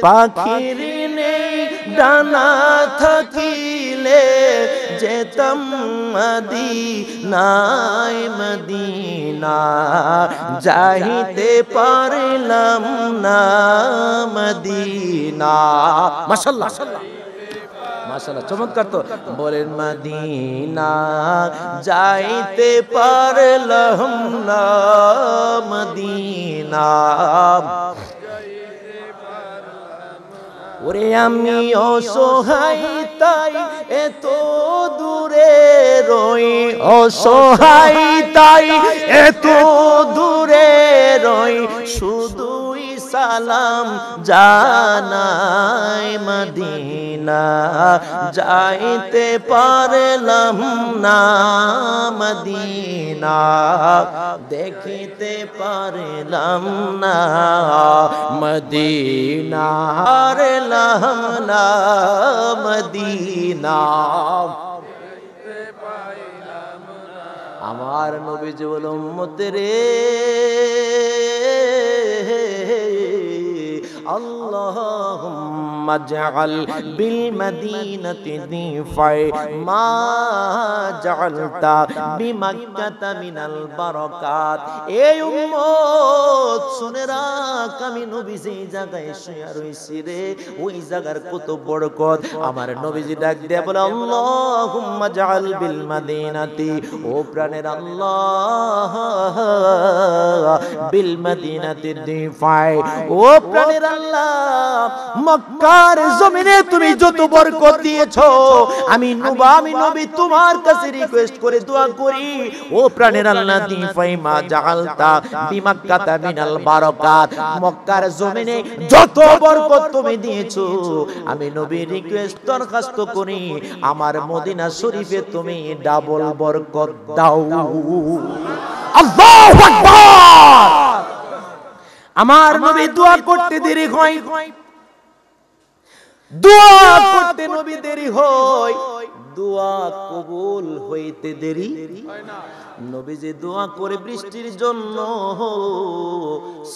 পাখির নেই ডানা থাকিলে, যেতাম মদিনায়, মদিনা যাইতে পারলাম না মদিনা। মাশাল্লাহ মাশাল্লাহ চমৎকার তো। বলেন, মদিনা যাইতে পারলাম না, মদিনা। ওরে আমি অসহায়, তাই এত দূরে রই। অসহায়, তাই এত দূরে রই। সালাম জানাই মদিনা। যাইতে পারলাম না মদিনা। দেখিতে পারলাম না মদিনা। পারলাম না মদিনা। আমার নবী যে বল, উম্মত রে। اللهم মাজাল বিল মদিনতি দিফাই মা জালতা বিমাক্কাতা মিনাল বরকাত এই উম্মত, শুনে রাখ, আমি নবী যেই জায়গায় শুয়ে রইছি রে। ওই জায়গার কত বরকত আমার নবীজি ডাক দিয়ে বলে, আল্লাহুম্মা জাল বিল মদিনাতি ও প্রাণের আল্লাহ বিল মদিনাতি দিফাই ও প্রাণের আল্লাহ, মক্কা মক্কার জমিনে তুমি যত বরকত দিয়েছ, আমি নবা, আমি নবী তোমার কাছে রিকোয়েস্ট করে দোয়া করি। ও প্রাণের আল্লাহ, দিফাই মা জাআলতা বিমাক্কাতা মিনাল বারাকাত। মক্কার জমিনে যত বরকত তুমি দিয়েছ, আমি নবী রিকোয়েস্ট দরখাস্ত করি। আমার মদিনা শরীফে তুমি ডাবল বরকত দাও। আল্লাহু আকবার! আমার নবী দোয়া করতে দেরি হয়। দোয়া করতে নবী দেরি হয়। দোয়া কবুল হইতে দেরি নবী যে দোয়া করে বৃষ্টির জন্য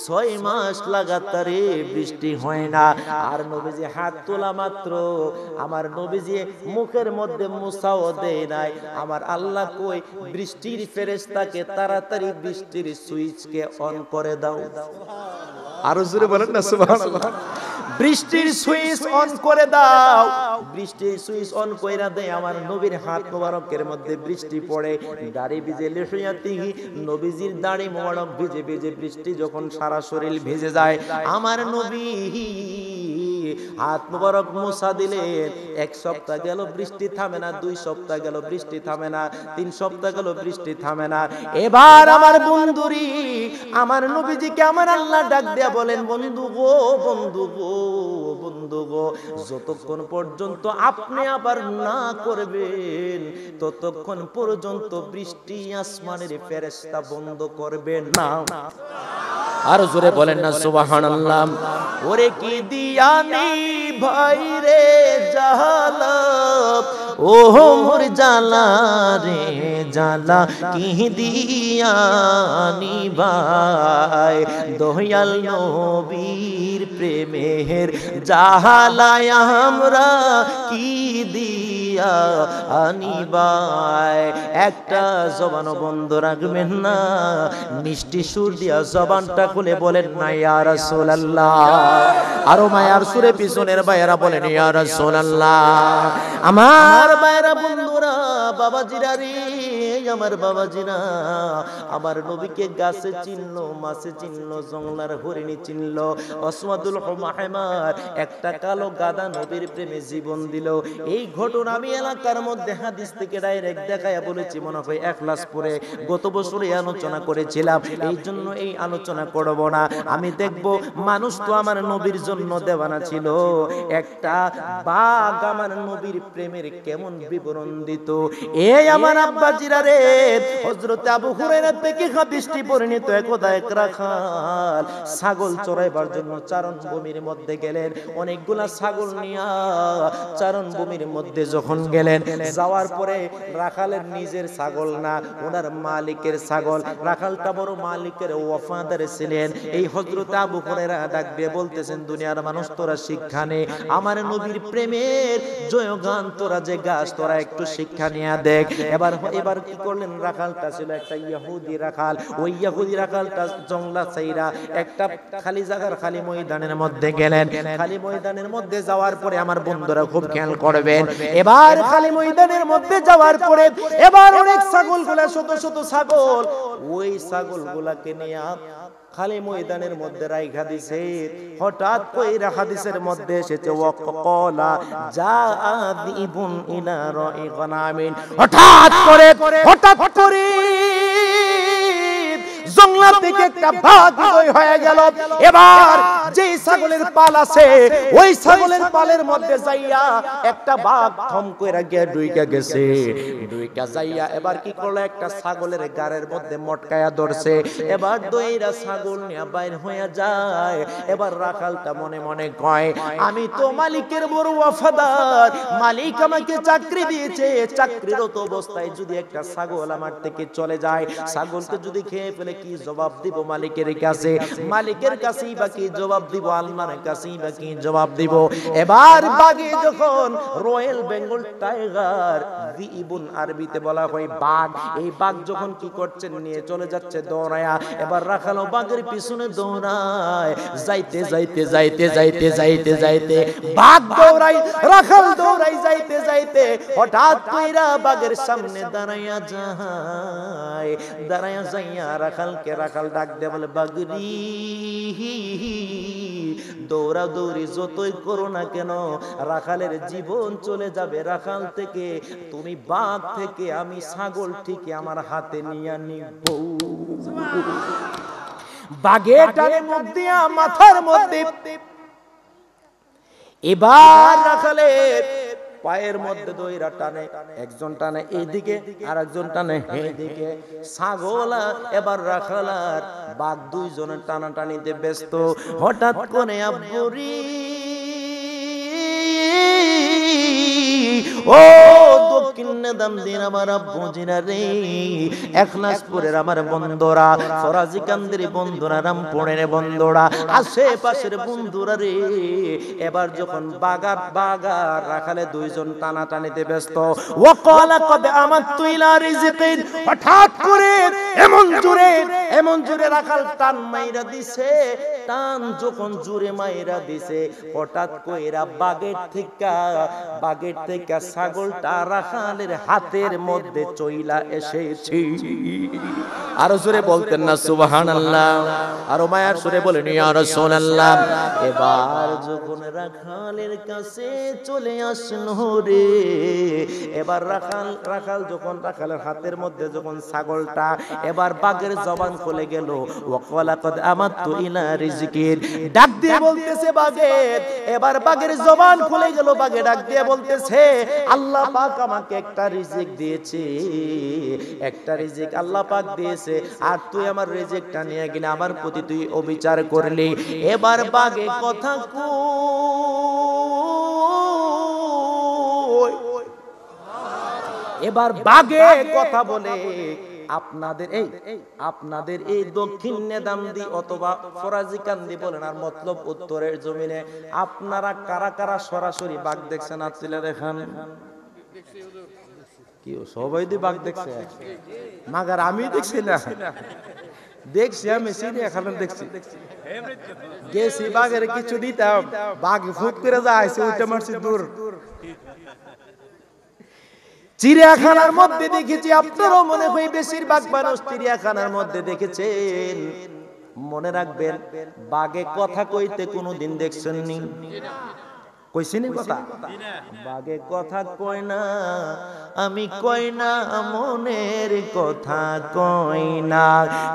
ছয় মাস লাগাতারে বৃষ্টি হয় না। আর নবীজি হাত তোলা মাত্র। আমার নবীজি মুখের মধ্যে মুসাও দেয় নাই। আমার আল্লাহ কই বৃষ্টির ফেরেস্তাকে তাড়াতাড়ি বৃষ্টির সুইচকে অন করে দাও। আরও জোরে বলেন না সুবহানাল্লাহ। বৃষ্টির সুইচ অন করে দাও। বৃষ্টির সুইচ অন কইরা দেয় আমার নবীর হাত মোবারকের মধ্যে বৃষ্টি পড়ে। দাড়ি ভিজে লেসুয়াতি নবীজির দাড়ি মোবারক ভিজে ভিজে বৃষ্টি যখন সারা শরীর ভিজে যায়। আমার নবী হাত মুসা দিলেন। এক সপ্তাহ গেল, বৃষ্টি থামে না, দুই সপ্তাহ গেল, বৃষ্টি থামে না, তিন সপ্তাহ গেল, বৃষ্টি থামে না। এবার আমার বন্ধুরি, আমার আমার আল্লাহ ডাক দেয়া বলেন, বন্ধু গো বন্ধু গো বন্ধু গো, যতক্ষণ পর্যন্ত আপনি আবার না করবেন, ততক্ষণ পর্যন্ত বৃষ্টি আসমানের ফেরেশতা বন্ধ করবেন না। আর জোরে বলেন না, সুবহানাল্লাহ। ওরে কি দিয়ানি ভাই রে জালা ও মোর জালা রে জালা, কি দিয়ানি ভাই দয়াল নবীর প্রেমের জালায় আমরা কি দিয়া একটা জবান বন্ধ রাখবেন না। মিষ্টি সুর দিয়া জবানটা খুলে বলেন, না, ইয়া রাসূলুল্লাহ। আরও মায়ার সুরে পিছনের ভাইয়েরা বলেন, ইয়া রাসূলুল্লাহ। আমার ভাইয়েরা বন্ধুরা নবীকে মাছে জংলার হরিণী একটা কালো গাদা নবীর প্রেমে জীবন দিল। এই ঘটনা আমি এলাকার মধ্যে হাদিস থেকে ডাইরেক্ট দেখায়া বলেছি, মনে হয় এক লাস পরে গত বছরে আলোচনা করেছিলাম, এই জন্য এই আলোচনা করব না। আমি দেখব মানুষ তো আমার নবীর জন্য দেওয়ানা ছিল। একটা বাঘ আমার নবীর প্রেমের কেমন বিবরণ দিত। এই আমার আব্বাজিরা রে, হযরত আবু হুরায়রা থেকে হাদিসটি পরিণত একদা এক রাখাল। ছাগল চড়াইবার জন্য চারণ ভূমির মধ্যে গেলেন, অনেকগুলা ছাগল নিয়া চারণ ভূমির মধ্যে যখন গেলেন, যাওয়ার পরে রাখালের নিজের ছাগল না, ওনার মালিকের ছাগল। রাখালটা বড় মালিকের ওয়াফাদার ছিলেন। এই হযরত আবু হুরায়রা ডাক দিয়ে বলতেছেন, দুনিয়ার মানুষ তোরা শিক্ষা নে। আমার নবীর প্রেমের জয়গান তোরা যে গাছ, তোরা একটু শিক্ষা নিয়ে দেখ। এবার এবার কি করলেন? রাখালটা ছিল একটা ইহুদি রাখাল। ওই ইহুদি রাখালটা জংলা চাইরা একটা খালি জায়গার খালি ময়দানের মধ্যে গেলেন। খালি ময়দানের মধ্যে যাওয়ার পরে আমার বন্ধুরা খুব খেয়াল করবেন। এবার খালি ময়দানের মধ্যে যাওয়ার পরে এবার অনেক ছাগলগুলা শত শত ছাগল, ওই ছাগল গুলাকে নিয়ে খালি ময়দানের মধ্যে রাইখা দিছে। হঠাৎ কইরা হাদিসের মধ্যে এসেছে, ওয়াক্কালা যা আদিবুন ইলা রাই হঠাৎ করে হঠাৎ করে জংলা থেকে একটা ভাগ উদয় হয়ে গেল। এবার যে ছাগলের পাল আছে, ওই ছাগলের পালের মধ্যে যাইয়া একটা বাঘ থম কইরা গিয়ে ডুইকা গেছে। ডুইকা যাইয়া এবার কি করল? একটা ছাগলের গাড়ের মধ্যে মটকায়া ধরছে। এবার দইরা ছাগল নিয়ে বাইর হয়ে যায়। এবার রাখালটা মনে মনে কয়, আমি তো মালিকের বড় ওয়াফাদার। মালিক আমাকে চাকরি দিয়েছে। চাকরিরত অবস্থায় যদি একটা ছাগল আমার থেকে চলে যায়, ছাগলকে যদি খেয়ে ফেলে কি জবাব দিব মালিকের কাছে। মালিকের কাছেই বা কি জবাব দিব? আল্লাহর কাছেই বা কি জবাব দিব? এবার বাগে যখন রয়্যাল বেঙ্গল টাইগার দিবুন আরবিতে বলা হয় বাঘ। এই বাঘ যখন কি করছেন নিয়ে চলে যাচ্ছে দৌড়ায়া। এবার রাখালো বাঘের পিছনে দৌড়ায়। যাইতে যাইতে যাইতে যাইতে যাইতে যাইতে বাঘ দৌড়াই রাখাল দৌড়াই যাইতে যাইতে হঠাৎ কইরা বাঘের সামনে দাঁড়াইয়া যায়। দাঁড়াইয়া যাইয়া রাখাল ডাক দে বলে, বাগরি দৌড়া দৌড়ি যতই করো না কেন, রাখালের জীবন চলে যাবে রাখাল থেকে। তুমি বাঘ থেকে, আমি ছাগল ঠিক আমার হাতে নিয়ে নিব। বাঘের টানে মুখ দিয়া, মাথার মধ্যে এবার রাখালে পায়ের মধ্যে দইরা টানে, একজন টানে এইদিকে আর একজন টানে এইদিকে। ছাগলা এবার রাখালার বাঘ দুইজনের টানাটানিতে ব্যস্ত। হঠাৎ করে আব্বুরি ও দক্ষিণ নেদাম দিন আমার আব্বুজিরা রে এখলাসপুরের আমার বন্ধুরা ফরাজি কান্দির বন্ধুরা, রামপুরের বন্ধুরা, আশেপাশের বন্ধুরা রে। এবার যখন বাগার বাগার রাখালে দুইজন টানা টানিতে ব্যস্ত। ওয়াকালা কদ আমার তুইলা রিজিকিন, হঠাৎ করে এমন জোরে এমন জোরে রাখাল টান মাইরা দিছে, টান যখন জোরে মাইরা দিছে, হঠাৎ কইরা বাগের থেকে বাগের থেকে ছাগলটা রাখালের হাতের মধ্যে চইলা এসেছি। আরও জোরে বলতেন না, সুবহানাল্লাহ। আরও মায়ার সুরে বলেন রাসূলুল্লাহ। এবার যখন রাখালের কাছে চলে আসলো রে এবার রাখাল রাখাল যখন রাখালের হাতের মধ্যে যখন ছাগলটা এবার বাঘের জবান খুলে গেল ডাক দিয়ে বলতেছে এবার বাঘের জবান খুলে গেল, বাঘে ডাক দিয়ে বলতেছে, আল্লাহ পাক আমাকে একটা রিজিক দিয়েছে, একটা রিজিক আল্লাহ পাক দিয়েছে, আর তুই আমার রিজিকটা নিয়ে গেলে আমার প্রতি তুই অবিচার করলি। এবার বাঘে কথা কই এবার বাঘে কথা বলে আপনাদের এই আপনাদের এই দক্ষিণ নেদামদি অথবা ফরাজি কান্দি বলেন আর মতলব উত্তরের জমিনে আপনারা কারা কারা সরাসরি বাঘ দেখছেন আর তুলে দেখান। কি সবাই দিয়ে বাঘ দেখছে? মাগার আমি দেখছি না। দেখছি আমি চিড়িয়াখানা দেখছি। গেছি বাঘের কিছু দিতাম। বাঘ ফুট করে যায় ওইটা মারছি দূর। চিড়িয়াখানার মধ্যে দেখেছি, আপনারও মনে হয় বেশিরভাগ মানুষ চিড়িয়াখানার মধ্যে দেখেছেন। মনে রাখবেন বাঘে কথা কইতে কোনোদিন দেখছেন নি কইছিনি কথা কথা না, আমি কই না, মনের কথা কই না।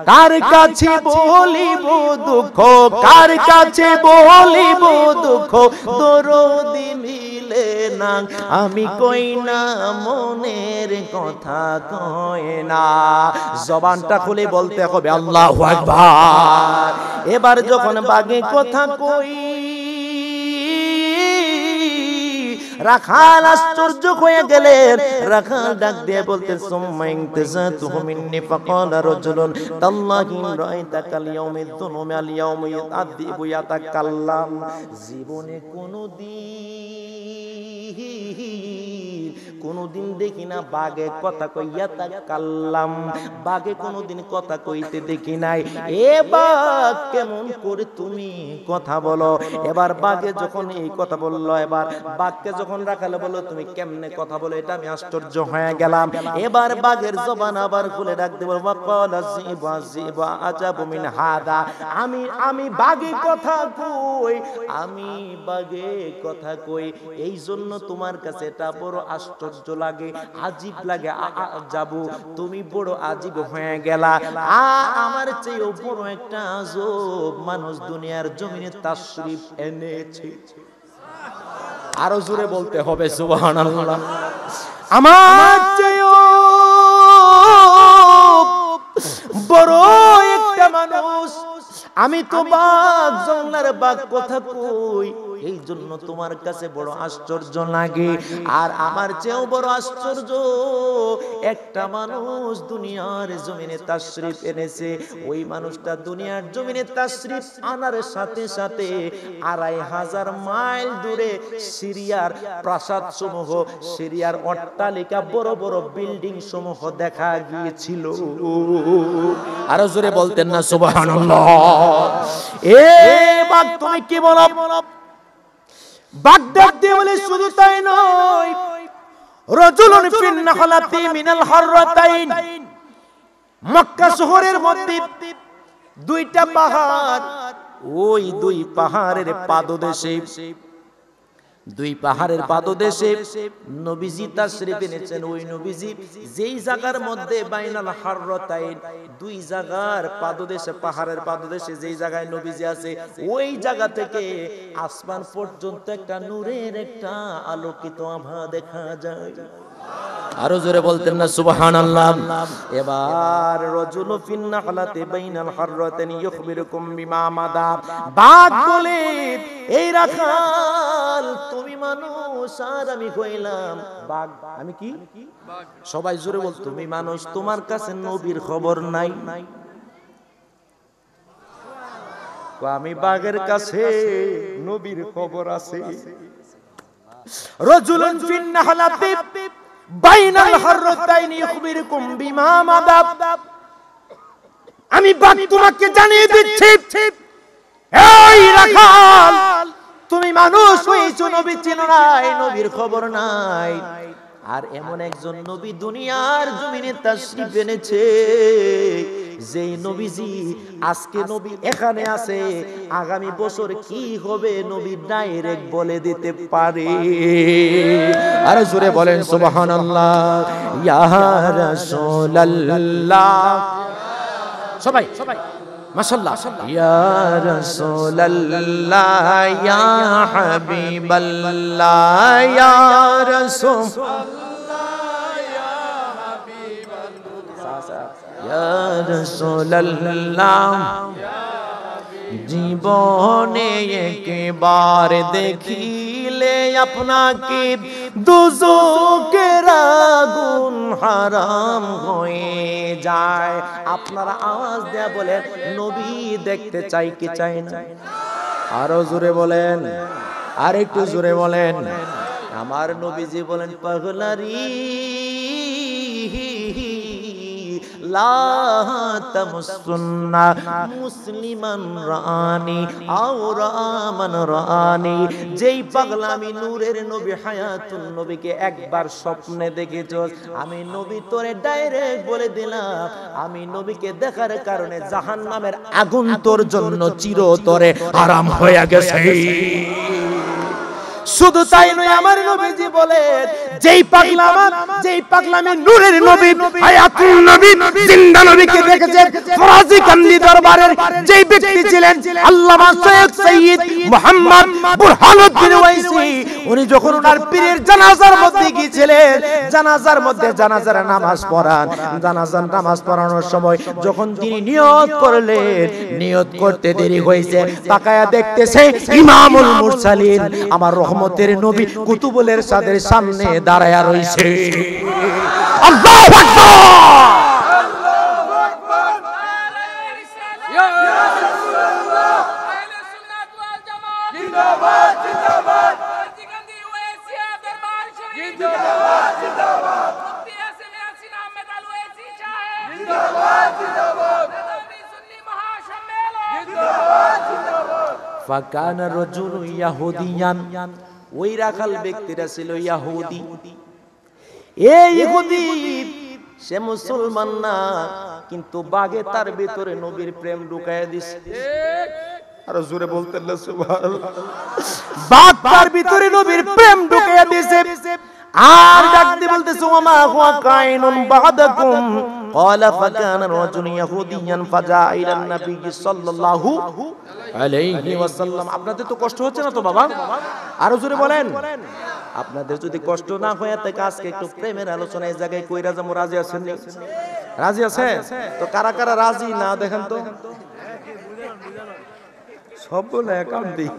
কার কাছে বলিব দুঃখ, কার কাছে বলিব দুঃখ, দরদি মিলে না, আমি কই না, মনের কথা কই না। জবানটা খুলে বলতে হবে, আল্লাহু আকবার। এবার যখন বাঘে কথা কই, রাখাল আশ্চর্য হয়ে গেলেন রাখাল ডাক দিয়ে বলতে সুম্মাইন তাজাতুহু মিন্নি ফাকালা রাজুলুন, তাল্লাহি রাআইতাকাল ইয়াউমিদ দুনুমি আল ইয়াউমি আদিবু ইয়াতাকাল্লাম জীবনে কোনদিন hee hee hee. কোনদিন দেখি না বাঘে কথা কইয়া তা কাল্লাম বাঘে কোনদিন কথা কইতে দেখি নাই। এ বাঘ কেমন করে তুমি কথা বলো? এবার বাঘে যখন এই কথা বলল, এবার বাঘকে যখন রাখালে বলল, তুমি কেমনে কথা বলো? এটা আমি আশ্চর্য হয়ে গেলাম। এবার বাঘের জবান আবার খুলে রাখতে মিন হাদা। আমি আমি বাঘে কথা কই, আমি বাঘে কথা কই। এই জন্য তোমার কাছে এটা বড় আশ্চর্য লাগে আজীব লাগে যাব। তুমি বড় আজীব হয়ে গেলা। আ আমার চেয়েও বড় একটা আজব। মানুষ দুনিয়ার জমিনে তাশরিফ এনেছে। আরও জোরে বলতে হবে সুবহানাল্লাহ। আমার চেয়েও বড় একটা মানুষ। আমি তো বাঘ জঙ্গলার বাঘ কথা কই। এই জন্য তোমার কাছে বড় আশ্চর্য লাগে। আর আমার চেয়েও বড় আশ্চর্য একটা মানুষ দুনিয়ার জমিনে তাশরিফ এনেছে। ওই মানুষটা দুনিয়ার জমিনে তাশরিফ আনার সাথে সাথে আড়াই হাজার মাইল দূরে সিরিয়ার প্রাসাদ সমূহ সিরিয়ার অট্টালিকা বড় বড় বিল্ডিং সমূহ দেখা গিয়েছিল। আরও জোরে বলতেন না সুবহানাল্লাহ। এ বাঘ তুমি কি বলো? বাগদাদ দিয়ে বলে, শুধু তাই নয়, রজুলুন ফিন নাখলাতি মিনাল হাররাতাইন। মক্কা শহরের মধ্যে দুইটা পাহাড়, ওই দুই পাহাড়ের পাদদেশে দুই পাহাড়ের পাদদেশে নবীজি তাশরিফ এনেছেন। ওই নবীজি যেই জায়গার মধ্যে বাইনাল হাররাতাইন, দুই জায়গার পাদদেশে, পাহাড়ের পাদদেশে যেই জায়গায় নবীজি আছে, ওই জায়গা থেকে আসমান পর্যন্ত একটা নূরের একটা আলোকিত আভা দেখা যায়। আরও জোরে বলতেন না সুবহানাল্লাহ। এবার রজুল ফিন নাহলাতে বাইনাল হাররাতানি বিমা মাদা। বাঘ বলে এই রাখাল তুমি মানুষ আর আমি কইলাম বাঘ আমি কি? সবাই জোরে বল তুমি মানুষ তোমার কাছে নবীর খবর নাই। আমি বাঘের কাছে নবীর খবর আছে। রজুলুন বাইনাল বিমা মাদাব। আমি বাক তোমাকে জানিয়ে দিচ্ছি, এই রাখাল, তুমি মানুষ হয়েছো, নবী চিনো নাই, নবীর খবর নাই। আর এমন একজন নবী দুনিয়ার জমিনে তাশরিফ এনেছে যেই নবীজি আজকে নবী এখানে আছে আগামী বছর কি হবে নবী ডাইরেক্ট বলে দিতে পারে। আরে জোরে বলেন সুবহানাল্লাহ। ইয়া রাসূলুল্লাহ। সবাই সবাই। মাশাআল্লাহ। ইয়া রাসূলুল্লাহ ইয়া হাবিবাল্লাহ ইয়া রাসূল। জীবনে একবার দেখিলে আপনাকে দুজকের আগুন হারাম হয়ে যায়। আপনারা আওয়াজ দেয়া বলেন, নবী দেখতে চাই কি চাই না? আরও জোরে বলেন আর একটু জোরে বলেন। আমার নবীজি বলেন, পাগলারি মুসলিমান রানি রানি যেই পাগলামি নূরের নবী নবীকে একবার স্বপ্নে দেখেছ, আমি নবী তোরে ডাইরেক্ট বলে দিলাম, আমি নবীকে দেখার কারণে জাহান্নামের আগুন তোর জন্য চিরতরে আরাম হয়ে গেছে। শুধু তাই নয়, আমার নবীজি বলেন যেই পাগলামা, যেই পাগলামে নূরের নবী, হায়াতুল নবী, জিন্দা নবীকে দেখেছেন ফরাজি কান্দি দরবারের যেই ব্যক্তি ছিলেন আল্লামা সৈয়দ সৈয়দ মোহাম্মদ বুরহানুদ্দিন ওয়াইসি, উনি যখন ওনার পীরের জানাজার মধ্যে গিয়েছিলেন, জানাজার মধ্যে জানাজার নামাজ পড়ান। জানাজার নামাজ পড়ানোর সময় যখন তিনি নিয়ত করলেন, নিয়ত করতে দেরি হয়েছে, তাকায়া দেখতেছে ইমামুল মুরসালিন, আমার রহমতের নবী কুতুবুলের সাদের সামনে দাঁড়ায়া রইছে আল্লাহু আকবার জিন্দাবাদ ওই রাখাল ব্যক্তিরা ছিল ইয়াহুদি। এই ইহুদি সে মুসলমান না কিন্তু বাগে তার ভিতরে নবীর প্রেম ঢুকায় দিছে। আরও জোরে সুবহানাল্লাহ। বাগ তার ভিতরে নবীর প্রেম ঢুকায় দিছে। আর ডাক দিয়ে বলতেছে ওমা হুয়া কাইনুন বাদাকুম। قال فكان الرجل يهوديا فجاء الى النبي صلى الله عليه وسلم আপনাদের তো কষ্ট হচ্ছে না তো বাবা আরো জোরে বলেন আপনাদের যদি কষ্ট না হয়ে থাকে আজকে একটু প্রেমের আলোচনা এই জায়গায় কইরা যাবো রাজি আছেন নি? রাজি আছে তো কারা কারা রাজি না দেখেন তো সবগুলো অ্যাকাউন্ট দিই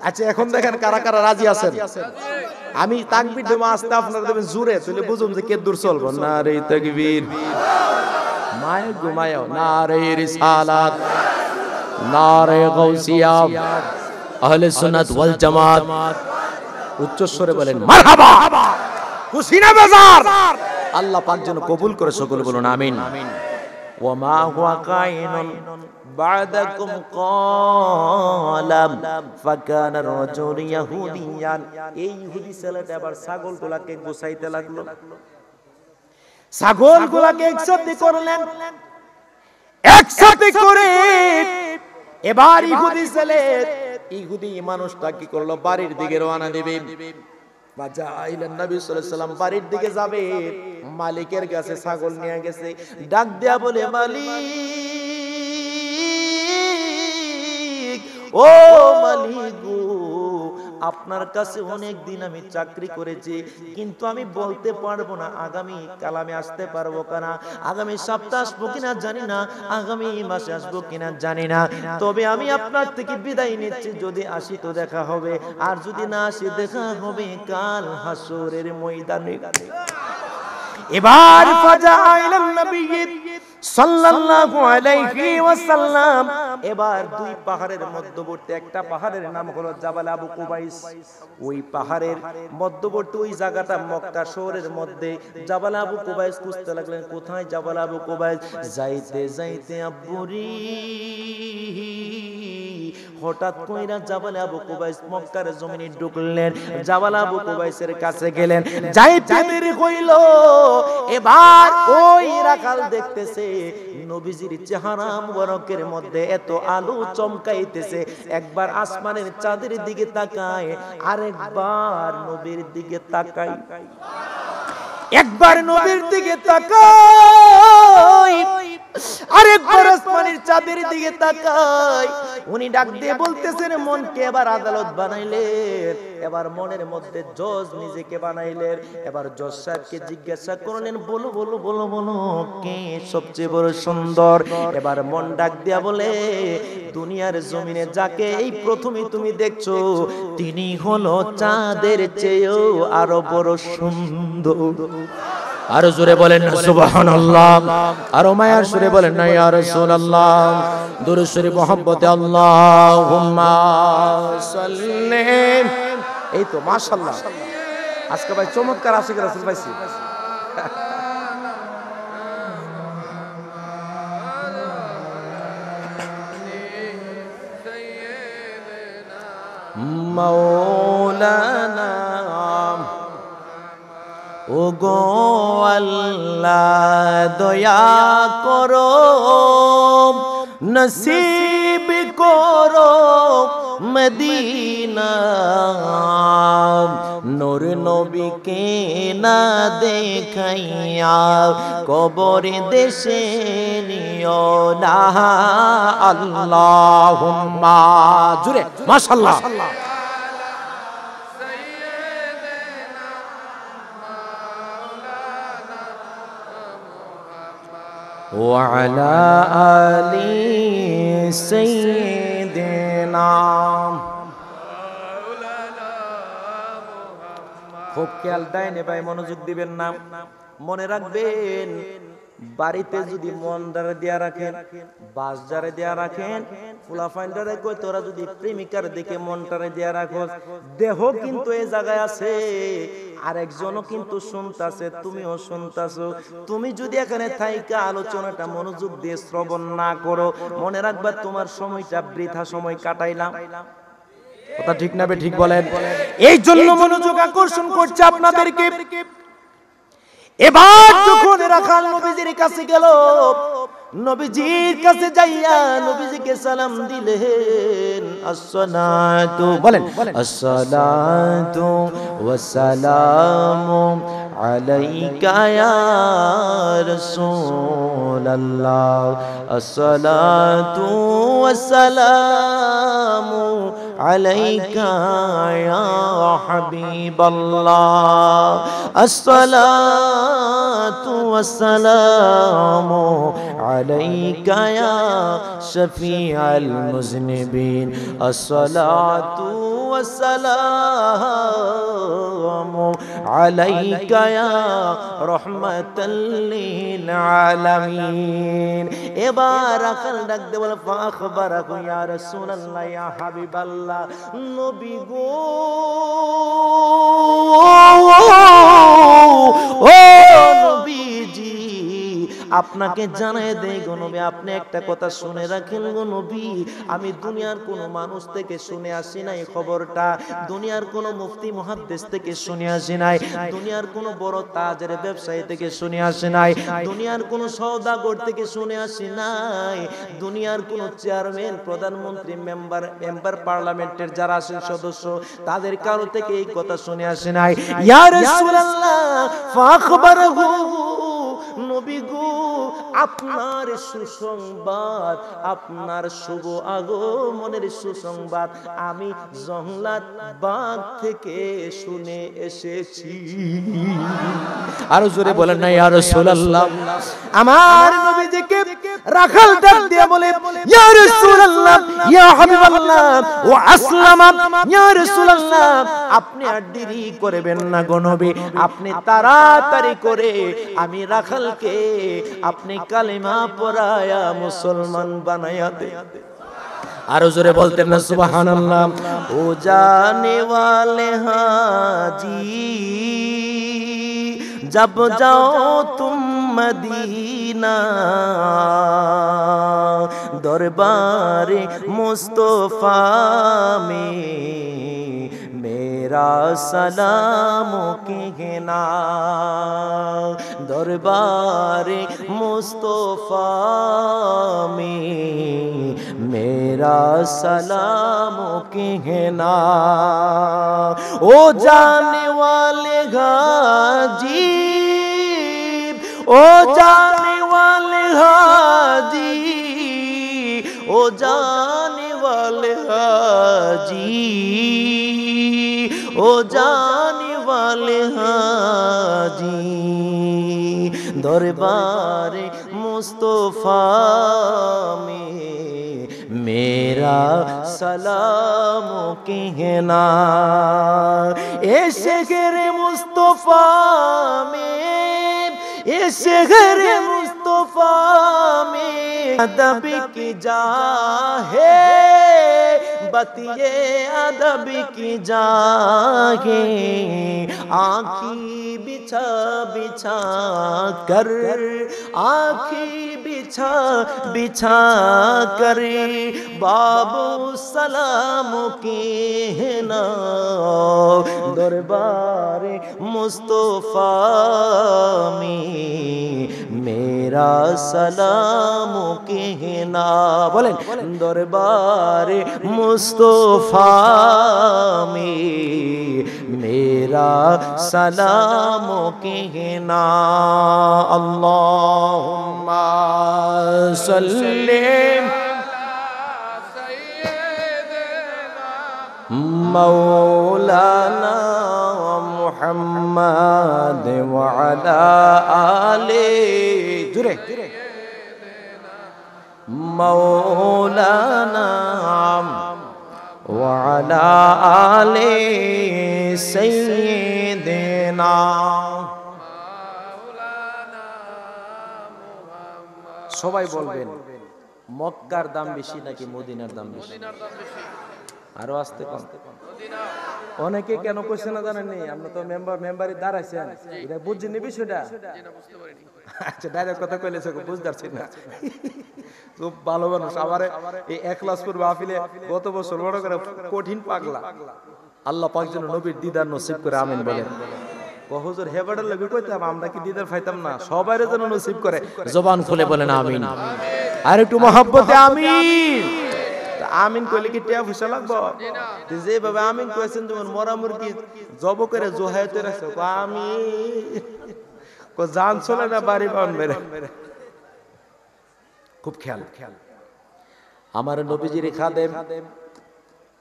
আচ্ছা এখন দেখেন কারা কারা রাজি আছেন আমি তাকবির দেবো আসতে আপনারা দেবেন জুড়ে তুলে বুঝুন যে কে দূর চলবো। না রে তাকবীর। মায় ঘুমায়ও না রে রিসালাত। না রে গাউসিয়া আহলে সুন্নাত ওয়াল জামাত। উচ্চস্বরে বলেন মারহাবা। খুশি না বেজার। আল্লাহ পাক যেন কবুল করে সকল বলুন আমিন। ওমা হুয়া কাইনুন بعدكم قال فكان الرجل يهوديا এই ইহুদি ছেলেটা আবার ছাগলগুলাকে গোছাইতে লাগলো ছাগলগুলাকে একসাথে করলেন একসাথে করে এবার ইহুদি ছেলে ইহুদি মানুষটা কি করলো বাড়ির দিকে রওনা দিবে বাড়ির দিকে যাবে মালিকের কাছে ছাগল নিয়ে গেছে ডাক দেয়া বলে মালিক ও মালিক গো, আপনার কাছে অনেক দিন আমি চাকরি করেছি কিন্তু আমি বলতে পারব না আগামী কাল আমি আসতে পারব কিনা আগামী সপ্তাহ আসব কিনা জানি না আগামী মাসে আসব কিনা জানি না। তবে আমি আপনার থেকে বিদায় নিচ্ছি যদি আসি তো দেখা হবে আর যদি না আসি দেখা হবে কাল হাসরের ময়দানে। এবার ফাজা আইলান নবী সাল্লাল্লাহু আলাইহি ওয়াসাল্লাম। এবার দুই পাহাড়ের মধ্যবর্তী একটা পাহাড়ের নাম হলো জাবাল আবু কুবাইস। ওই পাহাড়ের মধ্যবর্তী ওই জায়গাটা মক্কা শহরের মধ্যে। জাবাল আবু কুবাইস খুঁজতে লাগলেন কোথায় জাবাল আবু কুবাইস? যাইতে যাইতে আব্বুরি হঠাৎ কইরা জাবাল আবু কুবাইস মক্কার জমিনে ঢুকলেন। জাবাল আবু কুবাইসের কাছে গেলেন। যাইতে দেরি হইল এবার ওই রাখাল দেখতেছে, নবীজির চেহারা মুবারকের মধ্যে এত আলো চমকাইতেছে। একবার আসমানের চাঁদের দিকে তাকায়, আরেকবার নবীর দিকে তাকায়। একবার নবীর দিকে তাকাই আরেকবার আসমানের চাঁদের দিকে তাকাই। উনি ডাক দিয়ে বলতেছেন মনকে এবার আদালত বানাইলেন। এবার মনের মধ্যে জজ নিজেকে বানাইলেন। এবার জজ সাহেবকে জিজ্ঞাসা করলেন বলো বলো বলো বলো কে সবচেয়ে বড় সুন্দর? এবার মন ডাক দিয়া বলে দুনিয়ার জমিনে যাকে এই প্রথমে তুমি দেখছ তিনি হলো চাঁদের চেয়েও আরও বড় সুন্দর। আরও জোরে বলেন না, সুবহানাল্লাহ। আরও মায়ার সুরে বলেন না, ইয়া রাসূলুল্লাহ। দুরূদ শরীফ মুহাব্বতে আল্লাহুম্মা সাল্লি। এই তো, মাশাআল্লাহ। আজকে ভাই চমৎকার আশিক রাসূল পাইছি। মাওলানা ও গো আল্লাহ, দয়া করো, নসিব করো মদিনা। নূর নবীকে না দেখাইয়া কবর দেশে নিও না। আল্লাহুম্মা জুরে মাশাআল্লাহ। وعلى آل سيدنا খুব খেয়াল দেয় ভাই মনোযোগ দিবেন না মনে রাখবেন বাড়িতে যদি মন দ্বারা দেয়া রাখেন বাস দ্বারা দেয়া রাখেন ফুলাফাইন্ডারে কই তোরা যদি প্রেমিকার দিকে মনটারে দেয়া রাখো দেহ কিন্তু এই জায়গায় আছে। আরেকজনও কিন্তু শুনতাছে তুমিও শুনতাছো। তুমি যদি এখানে থাইকা আলোচনাটা মনোযোগ দিয়ে শ্রবণ না করো মনে রাখবা তোমার সময়টা বৃথা সময় কাটাইলাম। কথা ঠিক না ঠিক বলেন? এই জন্য মনোযোগ আকর্ষণ করছে আপনাদেরকে এবার যখন রাখাল নবীজির কাছে গেল নবীজির কাছে যাইয়া নবীজিকে সালাম দিলেন আসসালাতু বলেন আসসালাতু عليك يا رسول الله. الصلاة والسلام عليك يا حبيب الله. الصلاة والسلام عليك يا شفيع المذنبين. الصلاة والسلام عليك يا رحمة للعالمين এবার আকাল ডাক দে বলে ফাখবারাক ইয়া রাসূলুল্লাহ ইয়া হাবিবাল্লাহ নবী গো আপনাকে জানাই দেই গো নবী আপনি একটা কথা শুনে রাখেন গো নবী। আমি দুনিয়ার কোন মানুষ থেকে শুনে আসি নাই খবরটা। দুনিয়ার কোন মুফতি মুহাদ্দিস থেকে শুনে আসি নাই। দুনিয়ার কোন বড় তাজের ব্যবসায়ী থেকে শুনে আসি নাই। দুনিয়ার কোন সওদাগর থেকে শুনে আসি নাই। দুনিয়ার কোন চেয়ারম্যান প্রধানমন্ত্রী মেম্বার মেম্বার পার্লামেন্টের যারা আছেন সদস্য তাদের কারও থেকে এই কথা শুনে আসি নাই। ইয়া রাসূলুল্লাহ ফাখবারহু নবী গো আপনার সুসংবাদ আপনার শুভ আগমনের সুসংবাদ আমি জংলাত বাগ থেকে শুনে এসেছি। আরও জোরে বলেন না ইয়া রাসূলুল্লাহ। আমার নবীজিকে রাখাল ডাক দিয়ে বলে ইয়া রাসূলুল্লাহ ইয়া হাবিবাল্লাহ ওয়া আসলামা ইয়া রাসূলুল্লাহ আপনি আর দেরি করবেন না গনবে আপনি তাড়াতাড়ি করে আমি রাখালকে আপনি কালিমা পড়ায়া মুসলমান বানাইয়া দে আরও জোরে বলতেন না সুবাহান ও জানেওয়ালে হাজি যাব যাও তুম मदीना। दरबार मुस्तफ़ा में मेरा सलाम कहना। दरबार मुस्तफ़ा में मेरा सलाम कहना। ओ जाने वाले गाजी ओ जाने वाले हाजी ओ जाने वाले हाजी ओ जाने वाले हाजी। दरबार मुस्तफ़ा में मेरा सलाम कहना ए शहर मुस्तफ़ा में ए शहर मुस्तफ़ा में अदब की जा है। बतिए अदब की जागे। आखी बिछा बिछा कर, आखी बिछा बिछा कर। बाबू सलाम के ना दरबार मुस्तफ़ा में। मेरा सलाम कहना बोलें। दरबार मुस्तफ़ा में मेरा सलाम कहना अल्लाहुम्मा सल्ली मौलाना मुहम्मद वअला आले जुरे। मौलाना وعلى آل سيدنا সবাই বলবেন মক্কার দাম বেশি নাকি মদিনার দাম বেশি? আরও আসতে আসতে অনেকে কেন কইছে না জানেন নি? আমরা তো মেম্বার মেম্বারে দাঁড়াইছেন। এটা বুঝছেন বিষয়টা? আচ্ছা ডাইরেক্ট কথা কইলে বুঝতে পারছি না। খুব ভালো মানুষ। আমার এই এক ক্লাস পূর্বে আফিলে গত বছর বড় করে কঠিন পাগলা। আল্লাহ পাক যেন নবীর দিদার নসিব করে, আমিন বলেন। ও হুজুর হেবাডার লগে কইতাম, আমরা কি দিদার পাইতাম না? সবাইরে যেন নসিব করে। জবান খুলে বলেন আমিন। আর একটু মহব্বতে আমিন। আমিন কইলে কি টিয়া পয়সা লাগবো? যেভাবে আমিন কইছেন তোমার মরা মুরগি জব করে জোহাইতে রাখছো। কো আমি কো জান চলে না বাড়ি পান মেরে খুব খেয়াল। খেয়াল আমার নবীজির খাদেম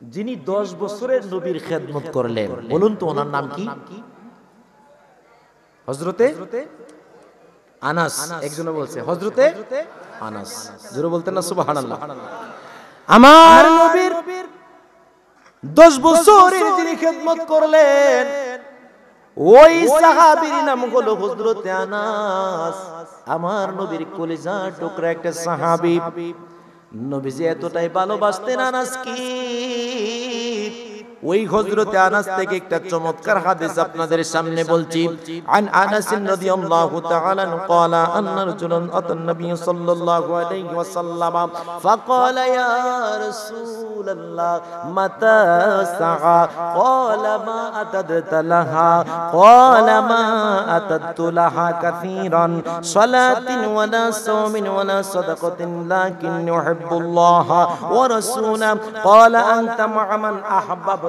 যিনি দশ বছরের নবীর খেদমত করলেন বলুন তো ওনার নাম কি? হজরতে আনাস একজনে বলছে হজরতে আনাস। জোরে বলতেন না সুবহানাল্লাহ। আমার নবীর দশ বছরের যিনি খেদমত করলেন ওই সাহাবীর নাম হলো হযরত আনাস। আমার নবীর কলিজা টুকরা একটা সাহাবী। নবীজি এতটাই ভালোবাসতেন আনাস কি ওই হযরতে আনাস থেকে একটা চমৎকার হাদিস আপনাদের সামনে বলছি আন আনাস রাদিয়াল্লাহু তাআলা قال ان رجلا اتى النبي صلى الله عليه وسلم فقال يا رسول الله متى الساعه قال ما اتدت لها قال ما اتدت لها كثيرا صلاه ولا صوم ولا صدقه لكن يحب الله ورسوله قال انت مع من احببت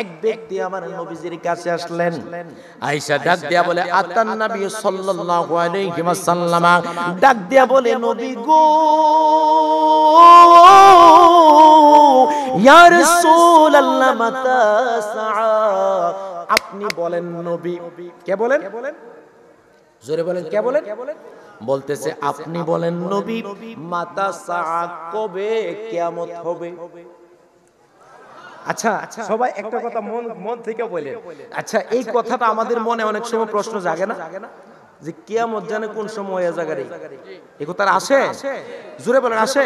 এক ব্যক্তি আমার নবীজির কাছে আসলেন। আয়েশা ডাক দিয়া বলে আতান নবী সাল্লাল্লাহু আলাইহি ওয়াসাল্লাম। ডাক দিয়া বলে নবী গো ইয়া রাসূলুল্লাহ মাতা আপনি বলেন নবী। কে বলেন? জোরে বলেন কে বলেন বলতেছে আপনি বলেন নবী। মাতা সাআ কবে কিয়ামত হবে? আচ্ছা সবাই একটা কথা মন মন থেকে বলেন। আচ্ছা এই কথাটা আমাদের মনে অনেক সময় প্রশ্ন জাগে না? যে কিয়ামত জানে কোন সময় হয়ে জায়গা রে কথা আসে? জোরে বলেন আসে?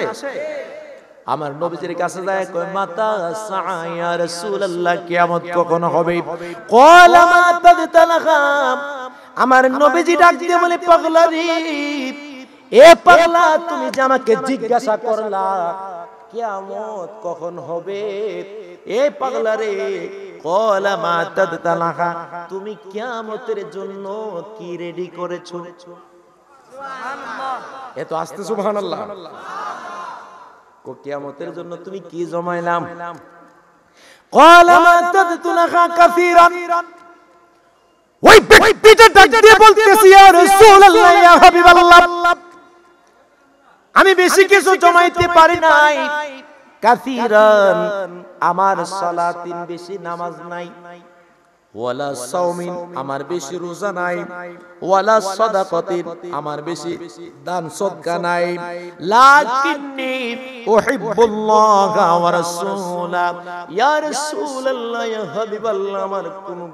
আমার নবীজির কাছে যায় কয় মাতা সায়া রাসূলুল্লাহ কিয়ামত কখন হবে? কলা মাতা তালগাম আমার নবীজি ডাক দিয়ে বলে পাগলা রে এ পাগলা তুমি যে আমাকে জিজ্ঞাসা করলা কিয়ামত কখন হবে? এ পাগলা রে তালাহা তুমি কিয়ামতের জন্য কি রেডি করেছ? এ তো আসতে সুবহানাল্লাহ। কিয়ামতের জন্য তুমি কি জমাইলাম? কলা ওই ব্যক্তিটা ডাক দিয়ে বলতেছি ইয়া রাসূলুল্লাহ ইয়া হাবিবাল্লাহ। আমি বেশি কিছু জমাইতে পারি নাই। কাসিরান আমার সালাতিন বেশি নামাজ নাই। ওয়ালা সাওমিন আমার বেশি রোজা নাই। ওয়ালা সাদাকাতিন আমার বেশি দান সদকা নাই। লাকিন্নি উহিব্বুল্লাহ ওয়া রাসূলা। ইয়া রাসূলুল্লাহ ইয়া হাবিবাল্লাহ আমার কোনো